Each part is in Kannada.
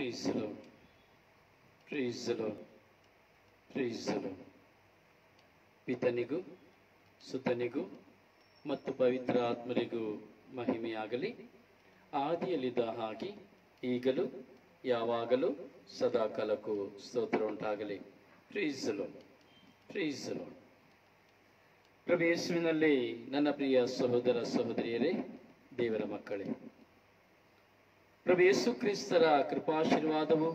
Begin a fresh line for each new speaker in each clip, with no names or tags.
Praise the ಪ್ರೀಸಲು. ಪಿತನಿಗೂ, ಸುತನಿಗೂ ಮತ್ತು ಪವಿತ್ರ ಆತ್ಮರಿಗೂ ಮಹಿಮೆಯಾಗಲಿ. ಆದಿಯಲ್ಲಿದ್ದ ಹಾಗೆ ಈಗಲೂ, ಯಾವಾಗಲೂ ಸದಾ ಕಾಲಕ್ಕೂ ಸ್ತೋತ್ರ ಉಂಟಾಗಲಿ. ಪ್ರೀಸಲು ಪ್ರೀಸಲು ಪ್ರಭು ಯೇಸುವಿನಲ್ಲಿ ನನ್ನ ಪ್ರಿಯ ಸಹೋದರ ಸಹೋದರಿಯರೇ, ದೇವರ ಮಕ್ಕಳೇ ಪ್ರಭು ಯೇಸು ಕ್ರಿಸ್ತರ ಕೃಪಾಶೀರ್ವಾದವು,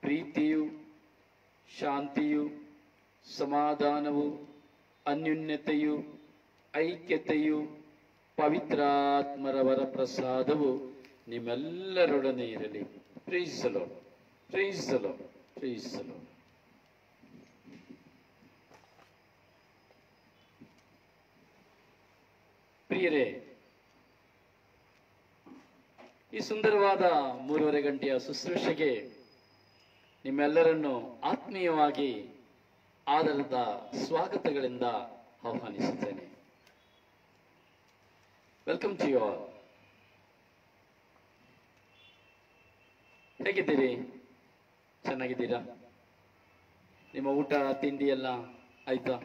ಪ್ರೀತಿಯು, ಶಾಂತಿಯು, ಸಮಾಧಾನವು, ಅನ್ಯೂನ್ಯತೆಯು, ಐಕ್ಯತೆಯು, ಪವಿತ್ರಾತ್ಮರವರ ಪ್ರಸಾದವು ನಿಮ್ಮೆಲ್ಲರೊಡನೆ ಇರಲಿ. ಪ್ರೀಸಲು ಪ್ರೀಸಲು ಪ್ರೀಸಲು ಪ್ರಿಯರೇ ಈ ಸುಂದರವಾದ ಮೂರುವರೆ ಗಂಟೆಯ ಶುಶ್ರೂಷೆಗೆ ನಿಮ್ಮೆಲ್ಲರನ್ನು ಆತ್ಮೀಯವಾಗಿ ಆದರದ ಸ್ವಾಗತಗಳಿಂದ ಆಹ್ವಾನಿಸುತ್ತೇನೆ. ವೆಲ್ಕಮ್ ಟು ಯು ಆಲ್ ಹೇಗಿದ್ದೀರಿ? ಚೆನ್ನಾಗಿದ್ದೀರಾ? ನಿಮ್ಮ ಊಟ, ತಿಂಡಿ ಎಲ್ಲ ಆಯ್ತಾ?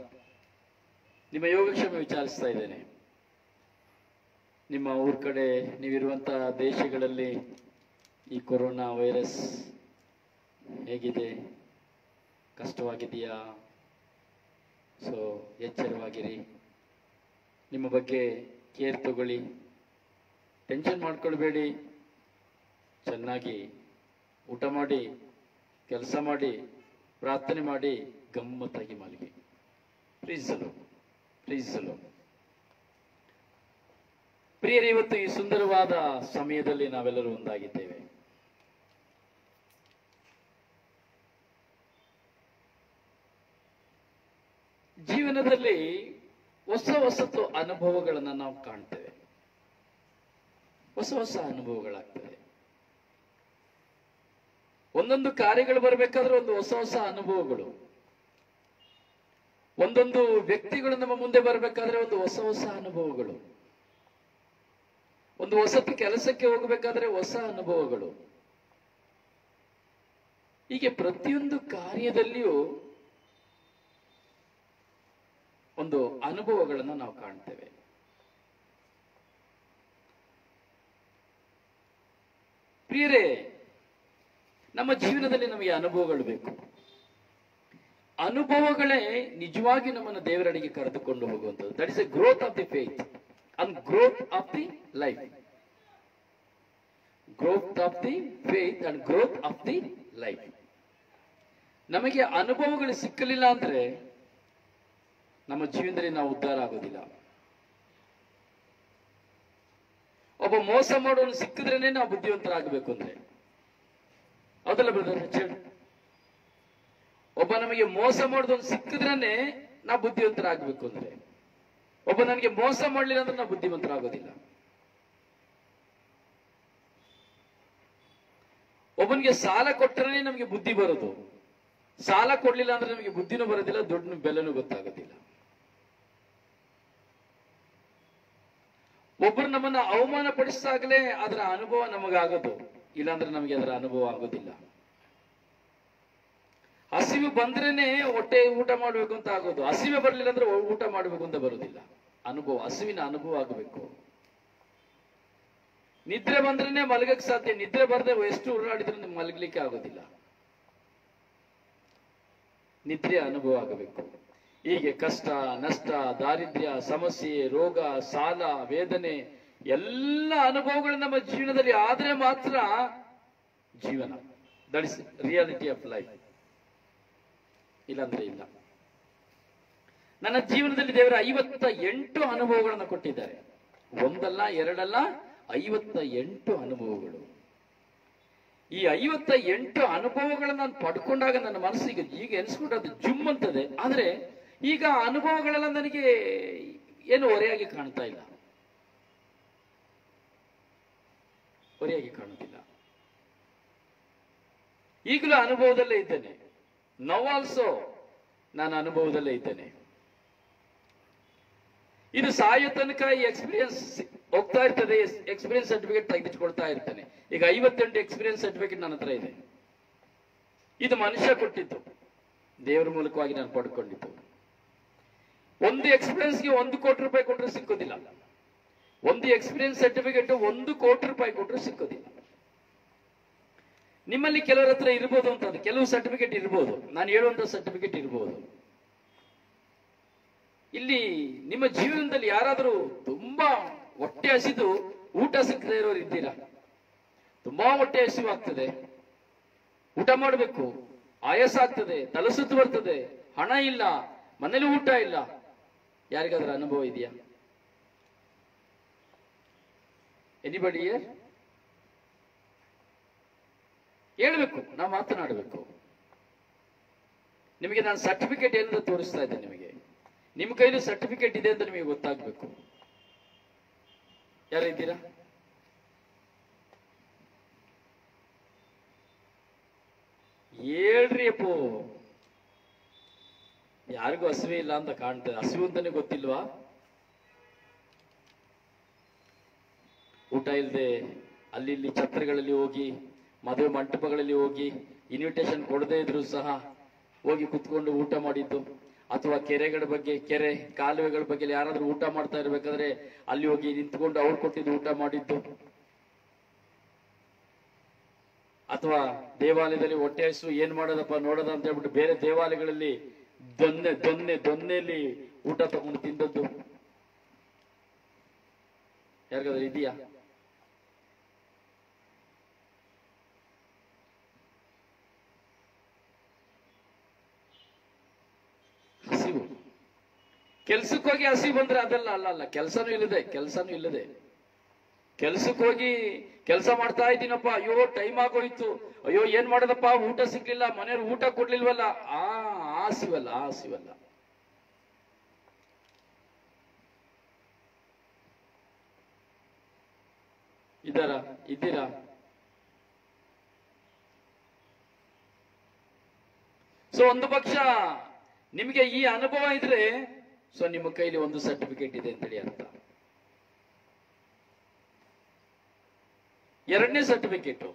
ನಿಮ್ಮ ಯೋಗಕ್ಷೇಮ ವಿಚಾರಿಸ್ತಾ ಇದ್ದೇನೆ. ನಿಮ್ಮ ಊರ ಕಡೆ ನೀವಿರುವಂಥ ದೇಶಗಳಲ್ಲಿ ಈ ಕೊರೋನಾ ವೈರಸ್ ಹೇಗಿದೆ? ಕಷ್ಟವಾಗಿದೆಯಾ? ಸೊ ಎಚ್ಚರವಾಗಿರಿ. ನಿಮ್ಮ ಬಗ್ಗೆ ಕೇರ್ ತಗೊಳ್ಳಿ. ಟೆನ್ಷನ್ ಮಾಡ್ಕೊಳ್ಬೇಡಿ. ಚೆನ್ನಾಗಿ ಊಟ ಮಾಡಿ, ಕೆಲಸ ಮಾಡಿ, ಪ್ರಾರ್ಥನೆ ಮಾಡಿ ಗಮ್ಮತ್ತಾಗಿ ಮಲಗಿ. ಪ್ಲೀಸ್ ಪ್ರೀಸಲು ಪ್ರಿಯರೇ, ಇವತ್ತು ಈ ಸುಂದರವಾದ ಸಮಯದಲ್ಲಿ ನಾವೆಲ್ಲರೂ ಒಂದಾಗಿದ್ದೇವೆ. ಜೀವನದಲ್ಲಿ ಹೊಸ ಹೊಸತು ಅನುಭವಗಳನ್ನು ನಾವು ಕಾಣ್ತೇವೆ. ಹೊಸ ಹೊಸ ಅನುಭವಗಳಾಗ್ತವೆ. ಒಂದೊಂದು ಕಾರ್ಯಗಳು ಬರಬೇಕಾದ್ರೆ ಒಂದು ಹೊಸ ಹೊಸ ಅನುಭವಗಳು. ಒಂದೊಂದು ವ್ಯಕ್ತಿಗಳು ನಮ್ಮ ಮುಂದೆ ಬರಬೇಕಾದ್ರೆ ಒಂದು ಹೊಸ ಹೊಸ ಅನುಭವಗಳು. ಒಂದು ಹೊಸತು ಕೆಲಸಕ್ಕೆ ಹೋಗಬೇಕಾದ್ರೆ ಹೊಸ ಅನುಭವಗಳು. ಹೀಗೆ ಪ್ರತಿಯೊಂದು ಕಾರ್ಯದಲ್ಲಿಯೂ ಒಂದು ಅನುಭವಗಳನ್ನು ನಾವು ಕಾಣ್ತೇವೆ. ಪ್ರಿಯರೇ, ನಮ್ಮ ಜೀವನದಲ್ಲಿ ನಮಗೆ ಅನುಭವಗಳು ಬೇಕು. ಅನುಭವಗಳೇ ನಿಜವಾಗಿ ನಮ್ಮನ್ನು ದೇವರಡೆಗೆ ಕರೆದುಕೊಂಡು ಹೋಗುವಂಥದ್ದು. That is a growth of the faith and growth of the life. Growth of the faith and growth of the life ನಮಗೆ ಅನುಭವಗಳು ಸಿಕ್ಕಲಿಲ್ಲ ಅಂದ್ರೆ ನಮ್ಮ ಜೀವನದಲ್ಲಿ ನಾವು ಉದ್ಧಾರ ಆಗೋದಿಲ್ಲ. ಒಬ್ಬ ಮೋಸ ಮಾಡೋನು ಸಿಕ್ಕಿದ್ರೇನೆ ನಾವು ಬುದ್ಧಿವಂತರಾಗಬೇಕು ಅಂದ್ರೆ. ಅದಲ್ಲ ಬ್ರದರ್ ಹೇಳಿ. ಒಬ್ಬ ನಮಗೆ ಮೋಸ ಮಾಡೋದೊಂದು ಸಿಕ್ಕಿದ್ರೇನೆ ನಾವು ಬುದ್ಧಿವಂತರಾಗಬೇಕು ಅಂದ್ರೆ. ಒಬ್ಬ ನನಗೆ ಮೋಸ ಮಾಡಲಿಲ್ಲ ಅಂದ್ರೆ ನಾವು ಬುದ್ಧಿವಂತರಾಗೋದಿಲ್ಲ. ಒಬ್ಬನಿಗೆ ಸಾಲ ಕೊಟ್ಟರೆ ನಮಗೆ ಬುದ್ಧಿ ಬರೋದು. ಸಾಲ ಕೊಡ್ಲಿಲ್ಲ ಅಂದ್ರೆ ನಮಗೆ ಬುದ್ಧಿನೂ ಬರೋದಿಲ್ಲ ದುಡ್ಡು ಬೆಲೆನೂ ಗೊತ್ತಾಗೋದಿಲ್ಲ. ಒಬ್ಬರು ನಮ್ಮನ್ನ ಅವಮಾನ ಪಡಿಸಿದಾಗಲೇ ಅದರ ಅನುಭವ ನಮಗಾಗೋದು. ಇಲ್ಲಾಂದ್ರೆ ನಮಗೆ ಅದರ ಅನುಭವ ಆಗೋದಿಲ್ಲ. ಹಸಿವು ಬಂದ್ರೇನೆ ಹೊಟ್ಟೆ ಊಟ ಮಾಡ್ಬೇಕು ಅಂತ ಆಗೋದು. ಹಸಿವೆ ಬರ್ಲಿಲ್ಲ ಅಂದ್ರೆ ಊಟ ಮಾಡ್ಬೇಕು ಅಂತ ಬರೋದಿಲ್ಲ. ಅನುಭವ, ಹಸಿವಿನ ಅನುಭವ ಆಗಬೇಕು. ನಿದ್ರೆ ಬಂದ್ರೇನೆ ಮಲಗಕ್ಕೆ ಸಾಧ್ಯ. ನಿದ್ರೆ ಬರದೆ ಎಷ್ಟು ಉರುಳಾಡಿದ್ರೆ ಮಲಗಲಿಕ್ಕೆ ಆಗೋದಿಲ್ಲ. ನಿದ್ರೆ ಅನುಭವ ಆಗಬೇಕು. ಹೀಗೆ ಕಷ್ಟ, ನಷ್ಟ, ದಾರಿದ್ರ್ಯ, ಸಮಸ್ಯೆ, ರೋಗ, ಸಾಲ, ವೇದನೆ, ಎಲ್ಲ ಅನುಭವಗಳು ನಮ್ಮ ಜೀವನದಲ್ಲಿ ಆದ್ರೆ ಮಾತ್ರ ಜೀವನ. That is reality of life ಇಲ್ಲಾಂದ್ರೆ ಇಲ್ಲ. ನನ್ನ ಜೀವನದಲ್ಲಿ ದೇವರ ಐವತ್ತ ಎಂಟು ಅನುಭವಗಳನ್ನು ಕೊಟ್ಟಿದ್ದಾರೆ. ಒಂದಲ್ಲ, ಎರಡಲ್ಲ, ಐವತ್ತ ಎಂಟು ಅನುಭವಗಳು. ಈ ಐವತ್ತ ಎಂಟು ಅನುಭವಗಳನ್ನ ನಾನು ಪಡ್ಕೊಂಡಾಗ ನನ್ನ ಮನಸ್ಸಿಗೆ ಈಗ ಎನಿಸ್ಕೊಂಡ್ರೆ ಅದು ಜುಮ್ ಅಂತದೆ. ಆದ್ರೆ ಈಗ ಅನುಭವಗಳೆಲ್ಲ ನನಗೆ ಏನು ಒರೆಯಾಗಿ ಕಾಣ್ತಾ ಇಲ್ಲ. ಒರೆಯಾಗಿ ಕಾಣುತ್ತಿಲ್ಲ. ಈಗಲೂ ಅನುಭವದಲ್ಲೇ ಇದ್ದೇನೆ. ನೌ ಆಲ್ಸೋ ನಾನು ಅನುಭವದಲ್ಲೇ ಇದ್ದೇನೆ. ಇದು ಸಾಯೋ ತನಕ ಈ ಎಕ್ಸ್ಪೀರಿಯನ್ಸ್ ಹೋಗ್ತಾ ಇರ್ತದೆ ಎಕ್ಸ್ಪೀರಿಯನ್ಸ್ ಸರ್ಟಿಫಿಕೇಟ್ ತೆಗೆದಿಟ್ಕೊಳ್ತಾ ಇರ್ತೇನೆ. ಈಗ ಐವತ್ತೆಂಟು ಎಕ್ಸ್ಪೀರಿಯನ್ಸ್ ಸರ್ಟಿಫಿಕೇಟ್ ನನ್ನ ಹತ್ರ ಇದೆ. ಇದು ಮನುಷ್ಯ ಕೊಟ್ಟಿದ್ದು. ದೇವರ ಮೂಲಕವಾಗಿ ನಾನು ಪಡ್ಕೊಂಡಿದ್ದು. ಒಂದು ಎಕ್ಸ್ಪೀರಿಯನ್ಸ್ಗೆ ಒಂದು ಕೋಟಿ ರೂಪಾಯಿ ಕೊಟ್ಟರು ಸಿಕ್ಕೋದಿಲ್ಲ. ಒಂದು ಎಕ್ಸ್ಪೀರಿಯನ್ಸ್ ಸರ್ಟಿಫಿಕೇಟ್ ಒಂದು ಕೋಟಿ ರೂಪಾಯಿ ಕೊಟ್ಟರು ಸಿಕ್ಕೋದಿಲ್ಲ. ನಿಮ್ಮಲ್ಲಿ ಕೆಲವರ ಹತ್ರ ಇರ್ಬೋದು ಅಂತ ಅದು ಕೆಲವು ಸರ್ಟಿಫಿಕೇಟ್ ಇರ್ಬೋದು. ನಾನು ಹೇಳುವಂತ ಸರ್ಟಿಫಿಕೇಟ್ ಇರ್ಬೋದು. ಇಲ್ಲಿ ನಿಮ್ಮ ಜೀವನದಲ್ಲಿ ಯಾರಾದರೂ ತುಂಬಾ ಹೊಟ್ಟೆ ಹಸಿದು ಊಟ ಸಿಕ್ಕದೇ ಇರೋರು ಇದ್ದೀರಾ? ತುಂಬಾ ಹೊಟ್ಟೆ ಹಸಿವು ಆಗ್ತದೆ. ಊಟ ಮಾಡಬೇಕು. ಆಯಾಸ ಆಗ್ತದೆ. ತಲಸುತ್ತು ಬರ್ತದೆ. ಹಣ ಇಲ್ಲ. ಮನೇಲಿ ಊಟ ಇಲ್ಲ. ಯಾರಿಗಾದ್ರೂ ಅನುಭವ ಇದೆಯಾ? ಎನಿಬಡಿ ಹೇಳ್ಬೇಕು, ನಾವು ಮಾತನಾಡಬೇಕು. ನಿಮಗೆ ನಾನು ಸರ್ಟಿಫಿಕೇಟ್ ಏನಂತ ತೋರಿಸ್ತಾ ಇದ್ದೆ ನಿಮಗೆ. ನಿಮ್ಮ ಕೈಲಿ ಸರ್ಟಿಫಿಕೇಟ್ ಇದೆ ಅಂತ ನಿಮಗೆ ಗೊತ್ತಾಗ್ಬೇಕು. ಯಾರಿದ್ದೀರಾ ಹೇಳ್ರಿ ಅಪ್ಪು. ಯಾರಿಗೂ ಹಸಿವೆ ಇಲ್ಲ ಅಂತ ಕಾಣ್ತದೆ ಹಸಿವು ಅಂತಾನೆ ಗೊತ್ತಿಲ್ವಾ? ಊಟ ಇಲ್ಲದೆ ಅಲ್ಲಿ ಇಲ್ಲಿ ಛತ್ರಗಳಲ್ಲಿ ಹೋಗಿ ಮದುವೆ ಮಂಟಪಗಳಲ್ಲಿ ಹೋಗಿ ಇನ್ವಿಟೇಷನ್ ಕೊಡದೇ ಇದ್ರು ಸಹ ಹೋಗಿ ಕುತ್ಕೊಂಡು ಊಟ ಮಾಡಿದ್ದು. ಅಥವಾ ಕೆರೆಗಳ ಬಗ್ಗೆ, ಕೆರೆ ಕಾಲುವೆಗಳ ಬಗ್ಗೆ ಯಾರಾದ್ರೂ ಊಟ ಮಾಡ್ತಾ ಇರ್ಬೇಕಾದ್ರೆ ಅಲ್ಲಿ ಹೋಗಿ ನಿಂತ್ಕೊಂಡು ಅವ್ರು ಕೊಟ್ಟಿದ್ದು ಊಟ ಮಾಡಿದ್ದು. ಅಥವಾ ದೇವಾಲಯದಲ್ಲಿ ಹೊಟ್ಟೆ ಹಸು ಏನ್ ಮಾಡೋದಪ್ಪ ನೋಡೋದ ಅಂತ ಹೇಳ್ಬಿಟ್ಟು ಬೇರೆ ದೇವಾಲಯಗಳಲ್ಲಿ ದೊನ್ನೆ ದೊನ್ನೆ, ದೊನ್ನೆಯಲ್ಲಿ ಊಟ ತಗೊಂಡು ತಿಂದದ್ದು. ಯಾರಿಗಾದ್ರೂ ಇದೆಯಾ ಹಸಿವು ಕೆಲ್ಸಕ್ಕೆ ಹೋಗಿ ಹಸಿವು ಬಂದ್ರೆ ಅದೆಲ್ಲ ಅಲ್ಲ ಅಲ್ಲ. ಕೆಲ್ಸನೂ ಇಲ್ಲದೆ ಕೆಲ್ಸನೂ ಇಲ್ಲದೆ. ಹೋಗಿ ಕೆಲಸ ಮಾಡ್ತಾ ಇದ್ದೀನಪ್ಪ. ಅಯ್ಯೋ ಟೈಮ್ ಆಗೋಯ್ತು. ಅಯ್ಯೋ, ಏನ್ ಮಾಡೋದಪ್ಪ? ಊಟ ಸಿಗ್ಲಿಲ್ಲ. ಮನೆಯವ್ರು ಊಟ ಕೊಡ್ಲಿಲ್ವಲ್ಲ? ಆ, ಆಸಿವಲ್ಲ ಆಸಿವಲ್ಲ. ಇದರ, ಇದ್ದೀರಾ? ಸೊ ಒಂದು ಪಕ್ಷ ನಿಮಗೆ ಈ ಅನುಭವ ಇದ್ರೆ ಸೊ ನಿಮ್ಮ ಕೈಲಿ ಒಂದು ಸರ್ಟಿಫಿಕೇಟ್ ಇದೆ ಅಂತೇಳಿ ಅಂತ ಎರಡನೇ ಸರ್ಟಿಫಿಕೇಟು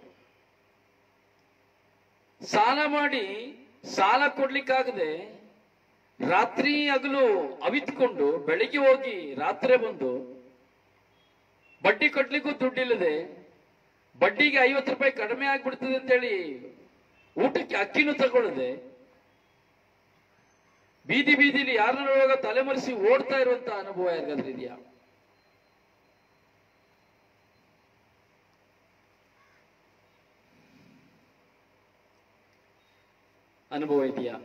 ಸಾಲ ಮಾಡಿ ಸಾಲ ಕೊಡ್ಲಿಕ್ಕಾಗದೆ ರಾತ್ರಿ ಹಗಲು ಅವಿತ್ಕೊಂಡು ಬೆಳಿಗ್ಗೆ ಹೋಗಿ ರಾತ್ರಿ ಬಂದು ಬಡ್ಡಿ ಕಟ್ಲಿಕ್ಕೂ ದುಡ್ಡಿಲ್ಲದೆ ಬಡ್ಡಿಗೆ ಐವತ್ತು ರೂಪಾಯಿ ಕಡಿಮೆ ಆಗ್ಬಿಡ್ತದೆ ಅಂತೇಳಿ ಊಟಕ್ಕೆ ಅಕ್ಕಿನೂ ತಗೊಳ್ಳದೆ ಬೀದಿ ಬೀದಿಲಿ ಯಾರನ್ನೊಳಗ ತಲೆಮರೆಸಿ ಓಡ್ತಾ ಇರುವಂತ ಅನುಭವ ಯಾರಿಗಾದ್ರೂ ಇದೆಯಾ ಅನುಭವ ಇದೆಯಾ?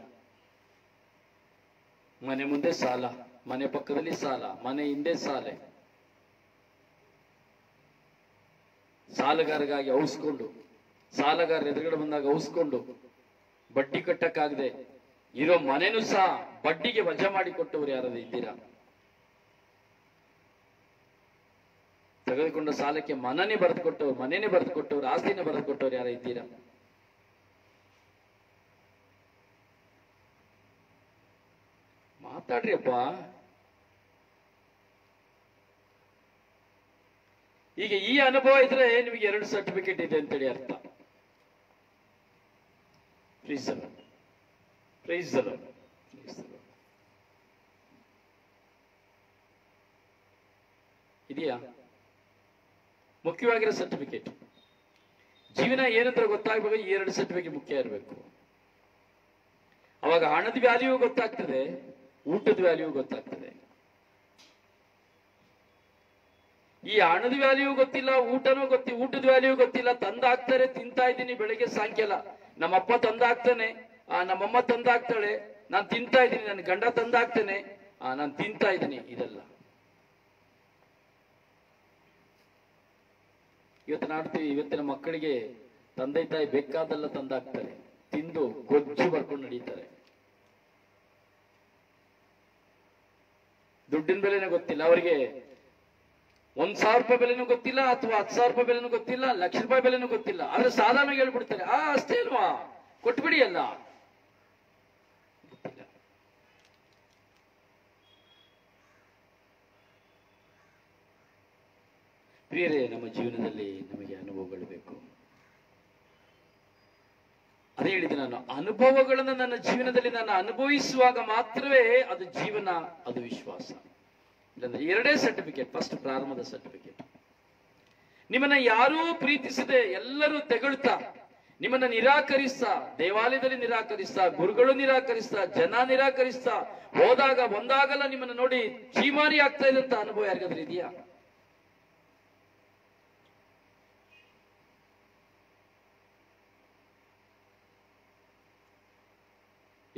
ಮನೆ ಮುಂದೆ ಸಾಲ, ಮನೆ ಪಕ್ಕದಲ್ಲಿ ಸಾಲ, ಮನೆ ಹಿಂದೆ ಸಾಲೆ. ಸಾಲಗಾರಗಾಗಿ ಔಸ್ಕೊಂಡು ಸಾಲಗಾರ ಎದುರುಗಡೆ ಬಂದಾಗ ಔಸ್ಕೊಂಡು, ಬಡ್ಡಿ ಕಟ್ಟಕ್ಕಾಗದೆ ಇರೋ ಮನೆನೂ ಸಹ ಬಡ್ಡಿಗೆ ವಜಾ ಮಾಡಿ ಕೊಟ್ಟವರು ಯಾರಾದ್ರೂ ಇದ್ದೀರಾ? ತೆಗೆದುಕೊಂಡ ಸಾಲಕ್ಕೆ ಮನನೇ ಬರೆದು ಕೊಟ್ಟವ್ರು, ಮನೆನೇ ಬರೆದು ಕೊಟ್ಟವ್ರು, ಆಸ್ತಿನೇ ಬರೆದು ಕೊಟ್ಟವ್ರು ಯಾರ ಇದ್ದೀರಾ? ಮಾತಾಡ್ರಿ ಅಪ್ಪ. ಈಗ ಈ ಅನುಭವ ಇದ್ರೆ ನಿಮಗೆ ಎರಡು ಸರ್ಟಿಫಿಕೇಟ್ ಇದೆ ಅಂತೇಳಿ ಅರ್ಥ. ಪ್ಲೀಸ್ ಪ್ರೈಸ್ ಇದೆಯಾ? ಮುಖ್ಯವಾಗಿರೋ ಸರ್ಟಿಫಿಕೇಟ್ ಜೀವನ ಏನಂತ ಗೊತ್ತಾಗಬೇಕು, ಈ ಎರಡು ಸರ್ಟಿಫಿಕೇಟ್ ಮುಖ್ಯ ಇರಬೇಕು. ಅವಾಗ ಹಣದ ವ್ಯಾಲ್ಯೂ ಗೊತ್ತಾಗ್ತದೆ, ಊಟದ ವ್ಯಾಲ್ಯೂ ಗೊತ್ತಾಗ್ತದೆ. ಈ ಹಣದ ವ್ಯಾಲ್ಯೂ ಗೊತ್ತಿಲ್ಲ, ಊಟನೂ ಗೊತ್ತಿ, ಊಟದ ವ್ಯಾಲ್ಯೂ ಗೊತ್ತಿಲ್ಲ ತಂದಾಕ್ತಾರೆ ತಿಂತಾ ಇದ್ದೀನಿ, ಬೆಳಿಗ್ಗೆ ಸಾಯಂಕಾಲ. ನಮ್ಮಪ್ಪ ತಂದಾಕ್ತಾನೆ ಆ ನಮ್ಮಮ್ಮ ತಂದಾಕ್ತಾಳೆ. ನಾನು ತಿಂತಾ ಇದ್ದೀನಿ, ನನ್ನ ಗಂಡ ತಂದಾಗ್ತೇನೆ ಆ, ನಾನು ತಿಂತಾ ಇದ್ದೀನಿ ಇದೆಲ್ಲ. ಇವತ್ತು ನಾಡ್ತೀವಿ, ಇವತ್ತಿನ ಮಕ್ಕಳಿಗೆ ತಂದೆ ತಾಯಿ ಬೇಕಾದಲ್ಲ ತಂದಾಕ್ತಾರೆ. ತಿಂದು ಗೊಜ್ಜು ಬರ್ಕೊಂಡು ನಡೀತಾರೆ. ದುಡ್ಡಿನ ಬೆಲೆನೇ ಗೊತ್ತಿಲ್ಲ. ಅವರಿಗೆ ಒಂದ್ ಸಾವಿರ ರೂಪಾಯಿ ಬೆಲೆನೂ ಗೊತ್ತಿಲ್ಲ, ಅಥವಾ ಹತ್ತು ಸಾವಿರ ರೂಪಾಯಿ ಬೆಲೆನೂ ಗೊತ್ತಿಲ್ಲ, ಲಕ್ಷ ರೂಪಾಯಿ ಬೆಲೆನೂ ಗೊತ್ತಿಲ್ಲ. ಆದ್ರೆ ಸಾಧಾರಣ ಹೇಳ್ಬಿಡ್ತಾರೆ, ಆ, ಅಷ್ಟೇ ಅಲ್ವಾ? ಕೊಟ್ಬಿಡಿ ಅಲ್ಲ ಗೊತ್ತಿಲ್ಲ ಪ್ರಿಯರೇ, ನಮ್ಮ ಜೀವನದಲ್ಲಿ ನಮಗೆ ಅನುಭವಗಳು ಬೇಕು. ಅದೇ ಹೇಳಿದೆ ನಾನು, ಅನುಭವಗಳನ್ನು ನನ್ನ ಜೀವನದಲ್ಲಿ ನಾನು ಅನುಭವಿಸುವಾಗ ಮಾತ್ರವೇ ಅದು ಜೀವನ, ಅದು ವಿಶ್ವಾಸ. ಇಲ್ಲಂದ್ರೆ ಎರಡೇ ಸರ್ಟಿಫಿಕೇಟ್ ಫಸ್ಟ್ ಪ್ರಾರಂಭದ ಸರ್ಟಿಫಿಕೇಟ್ ನಿಮ್ಮನ್ನ ಯಾರೂ ಪ್ರೀತಿಸದೆ ಎಲ್ಲರೂ ತೆಗಳ್ತಾ, ನಿಮ್ಮನ್ನ ನಿರಾಕರಿಸ್ತಾ, ದೇವಾಲಯದಲ್ಲಿ ನಿರಾಕರಿಸ್ತಾ, ಗುರುಗಳು ನಿರಾಕರಿಸ್ತಾ, ಜನ ನಿರಾಕರಿಸ್ತಾ, ಹೋದಾಗ ಒಂದಾಗಲ್ಲ ನಿಮ್ಮನ್ನ ನೋಡಿ ಚೀಮಾರಿ ಆಗ್ತಾ ಇದ್ದಂತ ಅನುಭವ ಯಾರಿಗಾದ್ರೂ ಇದೆಯಾ?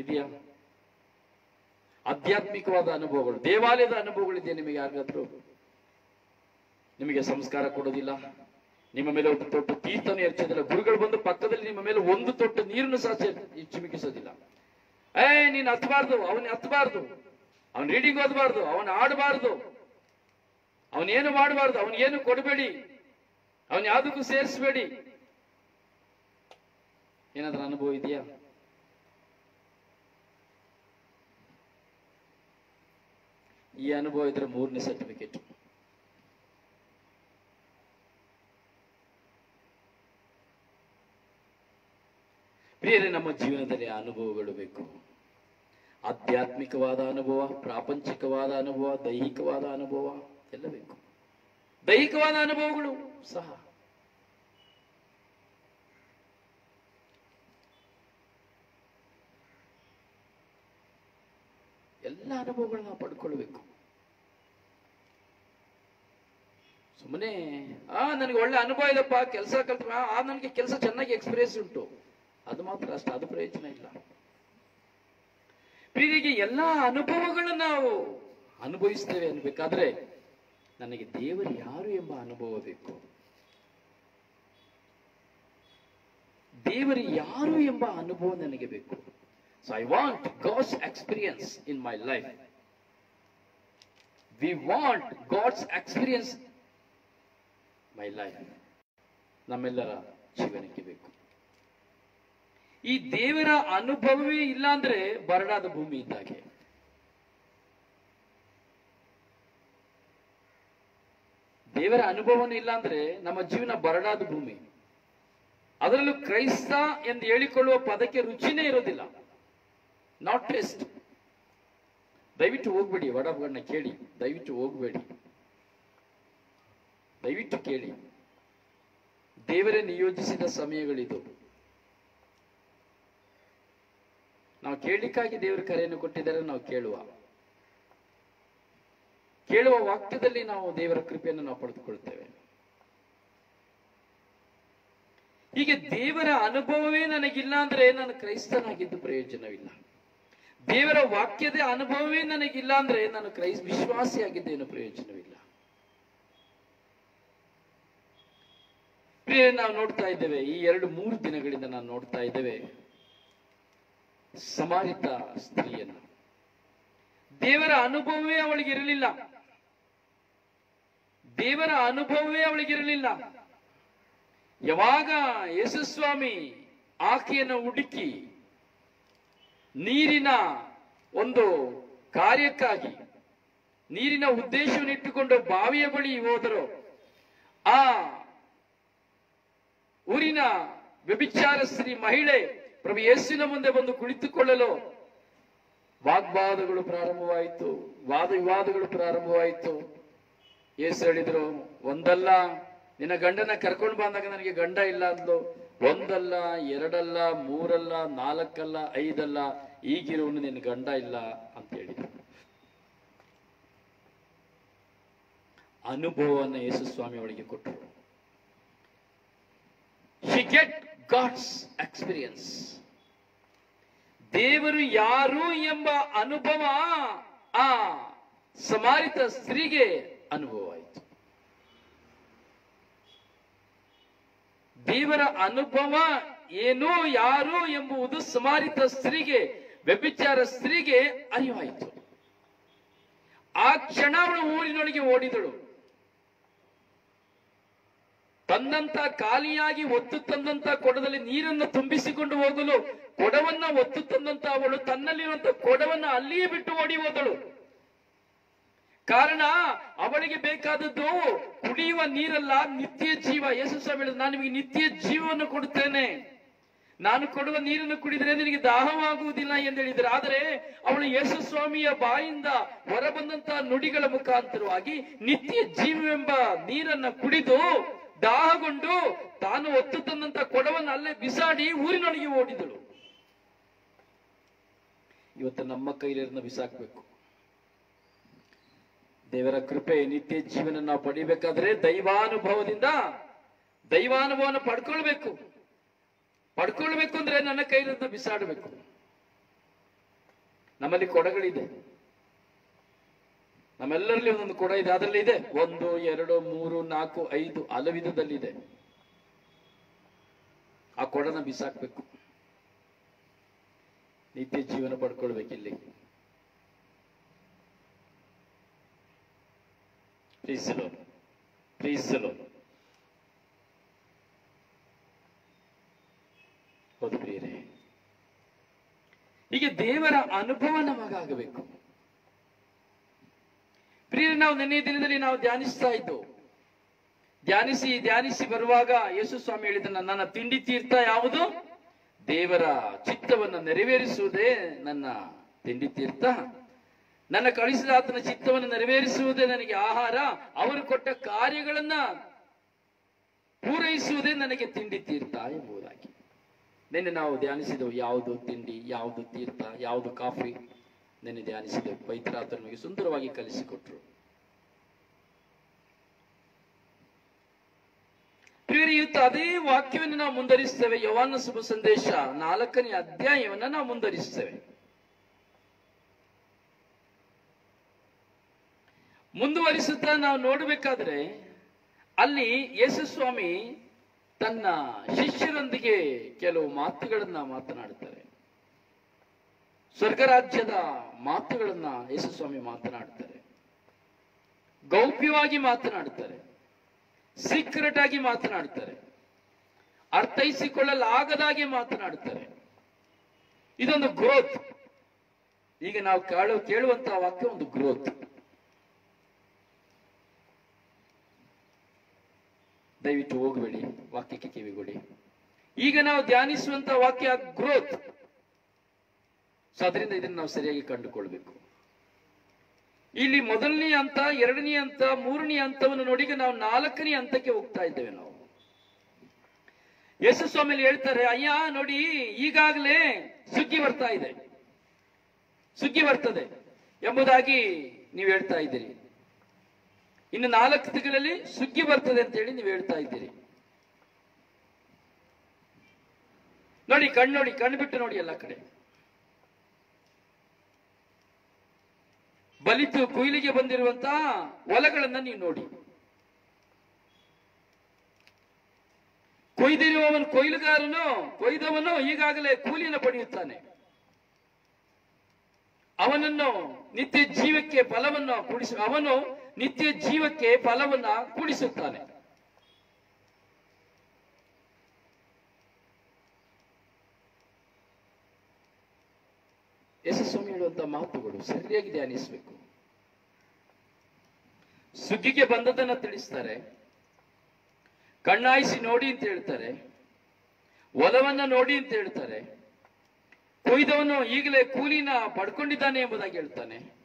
ಇದೆಯಾ? ಆಧ್ಯಾತ್ಮಿಕವಾದ ಅನುಭವಗಳು, ದೇವಾಲಯದ ಅನುಭವಗಳಿದೆಯಾ ನಿಮಗೆ ಯಾರಿಗಾದ್ರು? ನಿಮಗೆ ಸಂಸ್ಕಾರ ಕೊಡೋದಿಲ್ಲ, ನಿಮ್ಮ ಮೇಲೆ ಒಂದು ತೊಟ್ಟು ತೀರ್ಥನ ಎರಚೋದಿಲ್ಲ ಗುರುಗಳು ಬಂದು ಪಕ್ಕದಲ್ಲಿ ನಿಮ್ಮ ಮೇಲೆ ಒಂದು ತೊಟ್ಟು ನೀರನ್ನು ಸಹ ಚಿಮುಕಿಸೋದಿಲ್ಲ. ಏ ನೀನ್ ಹತ್ಬಾರ್ದು, ಅವನ್ ಹತ್ಬಾರ್ದು, ಅವನ್ ರೀಡಿಂಗ್ ಓದಬಾರ್ದು, ಅವನ್ ಆಡಬಾರ್ದು ಅವನೇನು ಮಾಡಬಾರ್ದು ಅವನಿಗೇನು ಕೊಡಬೇಡಿ, ಅವನ್ ಯಾವುದಕ್ಕೂ ಸೇರಿಸಬೇಡಿ. ಏನಾದ್ರೂ ಅನುಭವ ಇದೆಯಾ? ಈ ಅನುಭವ ಇದ್ರೆ ಮೂರನೇ ಸರ್ಟಿಫಿಕೇಟ್ ಪ್ರಿಯರೇ, ನಮ್ಮ ಜೀವನದಲ್ಲಿ ಅನುಭವಗಳು ಬೇಕು. ಆಧ್ಯಾತ್ಮಿಕವಾದ ಅನುಭವ, ಪ್ರಾಪಂಚಿಕವಾದ ಅನುಭವ, ದೈಹಿಕವಾದ ಅನುಭವ ಎಲ್ಲ ಬೇಕು. ದೈಹಿಕವಾದ ಅನುಭವಗಳು ಸಹ. ಎಲ್ಲ ಅನುಭವಗಳನ್ನ ಪಡ್ಕೊಳ್ಬೇಕು. ಸುಮ್ಮನೆ ಆ, ನನಗೆ ಒಳ್ಳೆ ಅನುಭವ ಇದಪ್ಪ ಕೆಲಸ ಕಲ್ತ ಆ, ನನಗೆ ಕೆಲಸ ಚೆನ್ನಾಗಿ ಎಕ್ಸ್ಪೀರಿಯನ್ಸ್ ಉಂಟು. ಅದು ಮಾತ್ರ ಅಷ್ಟು, ಅದು ಪ್ರಯೋಜನ ಇಲ್ಲ. ಪ್ರೀತಿಗೆ ಎಲ್ಲ ಅನುಭವಗಳನ್ನು ನಾವು ಅನುಭವಿಸ್ತೇವೆ ಅನ್ಬೇಕಾದ್ರೆ ನನಗೆ ದೇವರು ಯಾರು ಎಂಬ ಅನುಭವ ಬೇಕು? ದೇವರು ಯಾರು ಎಂಬ ಅನುಭವ ನನಗೆ ಬೇಕು? So I want God's experience in my life we want God's experience my life ನಮ್ಮೆಲ್ಲರ ಜೀವನಕ್ಕೆ ಬೇಕು. ಈ ದೇವರ ಅನುಭವವೇ ಇಲ್ಲ ಅಂದ್ರೆ ಬರಡಾದ ಭೂಮಿ ಇದ್ದಾಗೆ ದೇವರ ಅನುಭವನೇ ಇಲ್ಲ ಅಂದ್ರೆ ನಮ್ಮ ಜೀವನ ಬರಡಾದ ಭೂಮಿ. ಅದರಲ್ಲೂ ಕ್ರೈಸ್ತ ಎಂದು ಹೇಳಿಕೊಳ್ಳುವ ಪದಕ್ಕೆ ರುಚಿನೇ ಇರೋದಿಲ್ಲ. ನಾಟ್ ಟೇಸ್ಟ್ ದಯವಿಟ್ಟು ಹೋಗ್ಬೇಡಿ ವಡಾಪಗಳನ್ನ ಕೇಳಿ. ದಯವಿಟ್ಟು ಹೋಗ್ಬೇಡಿ. ದಯವಿಟ್ಟು ಕೇಳಿ. ದೇವರೇ, ನಿಯೋಜಿಸಿದ ಸಮಯಗಳಿದು. ನಾವು ಕೇಳಲಿಕ್ಕಾಗಿ ದೇವರ ಕರೆಯನ್ನು ಕೊಟ್ಟಿದ್ದಾರೆ, ನಾವು ಕೇಳುವ. ಕೇಳುವ ವಾಕ್ಯದಲ್ಲಿ ನಾವು ದೇವರ ಕೃಪೆಯನ್ನು ನಾವು ಪಡೆದುಕೊಳ್ತೇವೆ ಹೀಗೆ ದೇವರ ಅನುಭವವೇ ನನಗಿಲ್ಲ ಅಂದ್ರೆ ನಾನು ಕ್ರೈಸ್ತನಾಗಿದ್ದು ಪ್ರಯೋಜನವಿಲ್ಲ. ದೇವರ ವಾಕ್ಯದ ಅನುಭವವೇ ನನಗಿಲ್ಲ ಅಂದ್ರೆ ನಾನು ಕ್ರೈಸ್ ವಿಶ್ವಾಸಿಯಾಗಿದ್ದೇನು ಪ್ರಯೋಜನವಿಲ್ಲ. ಪ್ರಿಯ ನಾವು ನೋಡ್ತಾ ಇದ್ದೇವೆ, ಈ ಎರಡು ಮೂರು ದಿನಗಳಿಂದ ನಾವು ನೋಡ್ತಾ ಇದ್ದೇವೆ, ಸಮಾರಿತ ಸ್ತ್ರೀಯನ್ನು. ದೇವರ ಅನುಭವವೇ ಅವಳಿಗಿರಲಿಲ್ಲ ದೇವರ ಅನುಭವವೇ ಅವಳಿಗಿರಲಿಲ್ಲ ಯಾವಾಗ ಯಶಸ್ವಾಮಿ ಆಕೆಯನ್ನು ಹುಡುಕಿ ನೀರಿನ ಒಂದು ಕಾರ್ಯಕ್ಕಾಗಿ, ನೀರಿನ ಉದ್ದೇಶವನ್ನು ಇಟ್ಟುಕೊಂಡು ಬಾವಿಯ ಬಳಿ ಹೋದರು ಆ ಊರಿನ ವ್ಯಭಿಚಾರ ಸ್ತ್ರೀ ಮಹಿಳೆ ಪ್ರಭು ಯೇಸುವಿನ ಮುಂದೆ ಬಂದು ಕುಳಿತುಕೊಳ್ಳಲು ವಾಗ್ವಾದಗಳು ಪ್ರಾರಂಭವಾಯಿತು, ವಾದ ವಿವಾದಗಳು ಪ್ರಾರಂಭವಾಯಿತು. ಯೇಸು ಹೇಳಿದ್ರು, ಒಂದಲ್ಲ, ನಿನ್ನ ಗಂಡನ ಕರ್ಕೊಂಡು ಬಂದಾಗ ನನಗೆ ಗಂಡ ಇಲ್ಲ ಅಂದ್ಲು. ಒಂದಲ್ಲ, ಎರಡಲ್ಲ, ಮೂರಲ್ಲ, ನಾಲ್ಕಲ್ಲ, ಐದಲ್ಲ ಈಗಿರೋನು ನಿನ್ನ ಗಂಡ ಇಲ್ಲ ಅಂತ ಹೇಳಿದ್ರು ಅನುಭವವನ್ನು ಯೇಸು ಸ್ವಾಮಿ ಅವಳಿಗೆ ಕೊಟ್ಟರು. ಶಿ ಗೆಟ್ ಗಾಡ್ಸ್ ಎಕ್ಸ್ಪೀರಿಯನ್ಸ್ ದೇವರು ಯಾರು ಎಂಬ ಅನುಭವ ಆ ಸಮಾರಿತ ಸ್ತ್ರೀಗೆ ಅನುಭವ ಆಯಿತು ದೇವರ ಅನುಭವ ಏನು, ಯಾರು ಎಂಬುದು ಸಮಾರಿತ ಸ್ತ್ರೀಗೆ ವ್ಯಭಿಚಾರ ಸ್ತ್ರೀಗೆ ಅರಿವಾಯಿತು. ಆ ಕ್ಷಣ ಅವಳು ಊರಿನೊಳಗೆ ಓಡಿದಳು. ತಂದಂತ ಖಾಲಿಯಾಗಿ ಒತ್ತು ತಂದಂತ ಕೊಡದಲ್ಲಿ ನೀರನ್ನು ತುಂಬಿಸಿಕೊಂಡು ಹೋಗಲು ಕೊಡವನ್ನ ಒತ್ತು ತಂದಂತ ಅವಳು ತನ್ನಲ್ಲಿರುವಂತ ಕೊಡವನ್ನ ಅಲ್ಲಿಯೇ ಬಿಟ್ಟು ಓಡಿ ಹೋದಳು. ಕಾರಣ ಅವಳಿಗೆ ಬೇಕಾದದ್ದು ಕುಡಿಯುವ ನೀರಲ್ಲ ನಿತ್ಯ ಜೀವ. ಸ್ವಾಮಿ ಹೇಳಿದ್ರು, ನಾನು ನಿಮಗೆ ನಿತ್ಯ ಜೀವವನ್ನು ಕೊಡುತ್ತೇನೆ. ನಾನು ಕೊಡುವ ನೀರನ್ನು ಕುಡಿದರೆ ನಿನಗೆ ದಾಹವಾಗುವುದಿಲ್ಲ ಎಂದು ಹೇಳಿದರು. ಆದರೆ ಅವಳು ಯೇಸು ಸ್ವಾಮಿಯ ಬಾಯಿಂದ ಹೊರಬಂದಂತಹ ನುಡಿಗಳ ಮುಖಾಂತರವಾಗಿ ನಿತ್ಯ ಜೀವವೆಂಬ ನೀರನ್ನ ಕುಡಿದು ದಾಹಗೊಂಡು ತಾನು ಒತ್ತು ತಂದಂತ ಕೊಡವನ್ನು ಅಲ್ಲೇ ಬಿಸಾಡಿ ಊರಿನೊಳಗೆ ಓಡಿದಳು. ಇವತ್ತು ನಮ್ಮ ಕೈಲಿರನ್ನ ಬಿಸಾಕ್ಬೇಕು. ದೇವರ ಕೃಪೆ ನಿತ್ಯ ಜೀವನ ನಾವು ಪಡಿಬೇಕಾದ್ರೆ ದೈವಾನುಭವದಿಂದ ದೈವಾನುಭವನ ಪಡ್ಕೊಳ್ಬೇಕು. ಪಡ್ಕೊಳ್ಬೇಕು ಅಂದ್ರೆ ನನ್ನ ಕೈಲಿಂದ ಬಿಸಾಡಬೇಕು. ನಮ್ಮಲ್ಲಿ ಕೊಡಗಳಿದೆ. ನಮ್ಮೆಲ್ಲರಲ್ಲಿ ಒಂದೊಂದು ಕೊಡ ಇದೆ ಅದರಲ್ಲಿ ಇದೆ ಒಂದು, ಎರಡು, ಮೂರು, ನಾಲ್ಕು, ಐದು ಹಲವಿಧದಲ್ಲಿದೆ ಆ ಕೊಡನ ಬಿಸಾಕ್ಬೇಕು. ನಿತ್ಯ ಜೀವನ ಪಡ್ಕೊಳ್ಬೇಕಿಲ್ಲಿ ಪ್ಲೀಸ್ ಪ್ರೀಸಲು ಹೌದು ಹೀಗೆ ದೇವರ ಅನುಭವ ನಮಗಾಗಬೇಕು. ಪ್ರಿಯರೇ, ನಾವು ನಿನ್ನೆ ದಿನದಲ್ಲಿ ನಾವು ಧ್ಯಾನಿಸ್ತಾ ಇದ್ದು, ಧ್ಯಾನಿಸಿ ಧ್ಯಾನಿಸಿ ಬರುವಾಗ ಯೇಸು ಸ್ವಾಮಿ ಹೇಳಿದ ನನ್ನ ತಿಂಡಿ ತೀರ್ಥ ಯಾವುದು? ದೇವರ ಚಿತ್ತವನ್ನು ನೆರವೇರಿಸುವುದೇ ನನ್ನ ತಿಂಡಿ ತೀರ್ಥ. ನನ್ನ ಕಳಿಸಿದ ಆತನ ಚಿತ್ತವನ್ನು ನೆರವೇರಿಸುವುದೇ ನನಗೆ ಆಹಾರ. ಅವರು ಕೊಟ್ಟ ಕಾರ್ಯಗಳನ್ನ ಪೂರೈಸುವುದೇ ನನಗೆ ತಿಂಡಿ ತೀರ್ಥ ಎಂಬುದಾಗಿ. ನಿನ್ನೆ ನಾವು ಧ್ಯಾನಿಸಿದೆವು ಯಾವುದು ತಿಂಡಿ, ಯಾವುದು ತೀರ್ಥ, ಯಾವುದು ಕಾಫಿ. ನಿನ್ನೆ ಧ್ಯಾನಿಸಿದೆವು. ಪೈತ್ರಾತ ನಮಗೆ ಸುಂದರವಾಗಿ ಕಲಿಸಿಕೊಟ್ರು. ಪ್ರಿಯರಿಯುತ್ತ ಅದೇ ವಾಕ್ಯವನ್ನು ನಾವು ಮುಂದರಿಸ್ತೇವೆ ಯವಾನ ಶುಭ ಸಂದೇಶ ನಾಲ್ಕನೇ ಅಧ್ಯಾಯವನ್ನು ನಾವು ಮುಂದರಿಸ್ತೇವೆ ಮುಂದುವರಿಸುತ್ತಾ ನಾವು ನೋಡಬೇಕಾದ್ರೆ ಅಲ್ಲಿ ಯೇಸು ಸ್ವಾಮಿ ತನ್ನ ಶಿಷ್ಯರೊಂದಿಗೆ ಕೆಲವು ಮಾತುಗಳನ್ನ ಮಾತನಾಡುತ್ತಾರೆ. ಸ್ವರ್ಗರಾಜ್ಯದ ಮಾತುಗಳನ್ನ ಯೇಸುಸ್ವಾಮಿ ಮಾತನಾಡ್ತಾರೆ ಗೌಪ್ಯವಾಗಿ ಮಾತನಾಡ್ತಾರೆ ಸೀಕ್ರೆಟ್ ಆಗಿ ಮಾತನಾಡುತ್ತಾರೆ. ಅರ್ಥೈಸಿಕೊಳ್ಳಲಾಗದಾಗೆ ಮಾತನಾಡುತ್ತಾರೆ. ಇದೊಂದು ಗ್ರೋತ್ ಈಗ ನಾವು ಕಾಳು, ಕೇಳುವಂತಹ ವಾಕ್ಯ ಒಂದು ಗ್ರೋತ್ ದಯವಿಟ್ಟು ಹೋಗಬೇಡಿ, ವಾಕ್ಯಕ್ಕೆ ಕಿವಿಗೊಡಿ. ಈಗ ನಾವು ಧ್ಯಾನಿಸುವಂತ ವಾಕ್ಯ ಗ್ರೋತ್ ಸೊ ಅದರಿಂದ ಇದನ್ನು ನಾವು ಸರಿಯಾಗಿ ಕಂಡುಕೊಳ್ಬೇಕು. ಇಲ್ಲಿ ಮೊದಲನೇ ಹಂತ, ಎರಡನೇ ಹಂತ, ಮೂರನೇ ಹಂತವನ್ನು ನೋಡಿ ನಾವು ನಾಲ್ಕನೇ ಹಂತಕ್ಕೆ ಹೋಗ್ತಾ ಇದ್ದೇವೆ ನಾವು. ಯೇಸು ಸ್ವಾಮಿಲಿ ಹೇಳ್ತಾರೆ, ಅಯ್ಯ, ನೋಡಿ, ಈಗಾಗಲೇ ಸುಗ್ಗಿ ಬರ್ತಾ ಇದೆ. ಸುಗ್ಗಿ ಬರ್ತದೆ ಎಂಬುದಾಗಿ ನೀವು ಹೇಳ್ತಾ ಇದ್ದೀರಿ. ಇನ್ನು ನಾಲ್ಕು ತಿಂಗಳಲ್ಲಿ ಸುಗ್ಗಿ ಬರ್ತದೆ ಅಂತ ಹೇಳಿ ನೀವು ಹೇಳ್ತಾ ಇದ್ದೀರಿ. ನೋಡಿ, ಕಣ್ಣು ನೋಡಿ, ಕಣ್ಣು ಬಿಟ್ಟು ನೋಡಿ ಎಲ್ಲ ಕಡೆ. ಬಲಿತು ಕೊಯ್ಲಿಗೆ ಬಂದಿರುವಂತ ಹೊಲಗಳನ್ನ ನೀವು ನೋಡಿ. ಕೊಯ್ದಿರುವವನು ಕೊಯ್ಲುಗಾರನು, ಕೊಯ್ದವನು ಈಗಾಗಲೇ ಕೂಲಿಯನ್ನು ಪಡೆಯುತ್ತಾನೆ. ಅವನನ್ನು ನಿತ್ಯ ಜೀವಕ್ಕೆ ಫಲವನ್ನು ಕೂಡಿಸ, ಅವನು ನಿತ್ಯ ಜೀವಕ್ಕೆ ಫಲವನ್ನ ಕೂಡಿಸುತ್ತಾನೆ. ಯಶಸ್ವಾಮಿ ಹೇಳುವಂತ ಮಾತುಗಳು ಸರಿಯಾಗಿ ಧ್ಯಾನಿಸಬೇಕು ಸುಗ್ಗಿಗೆ ಬಂದದನ್ನ ತಿಳಿಸ್ತಾರೆ. ಕಣ್ಣಾಯಿಸಿ ನೋಡಿ ಅಂತ ಹೇಳ್ತಾರೆ. ಹೊಲವನ್ನ ನೋಡಿ ಅಂತ ಹೇಳ್ತಾರೆ. ಕೊಯ್ದವನು ಈಗಲೇ ಕೂಲಿನ ಪಡ್ಕೊಂಡಿದ್ದಾನೆ ಎಂಬುದಾಗಿ ಹೇಳ್ತಾನೆ.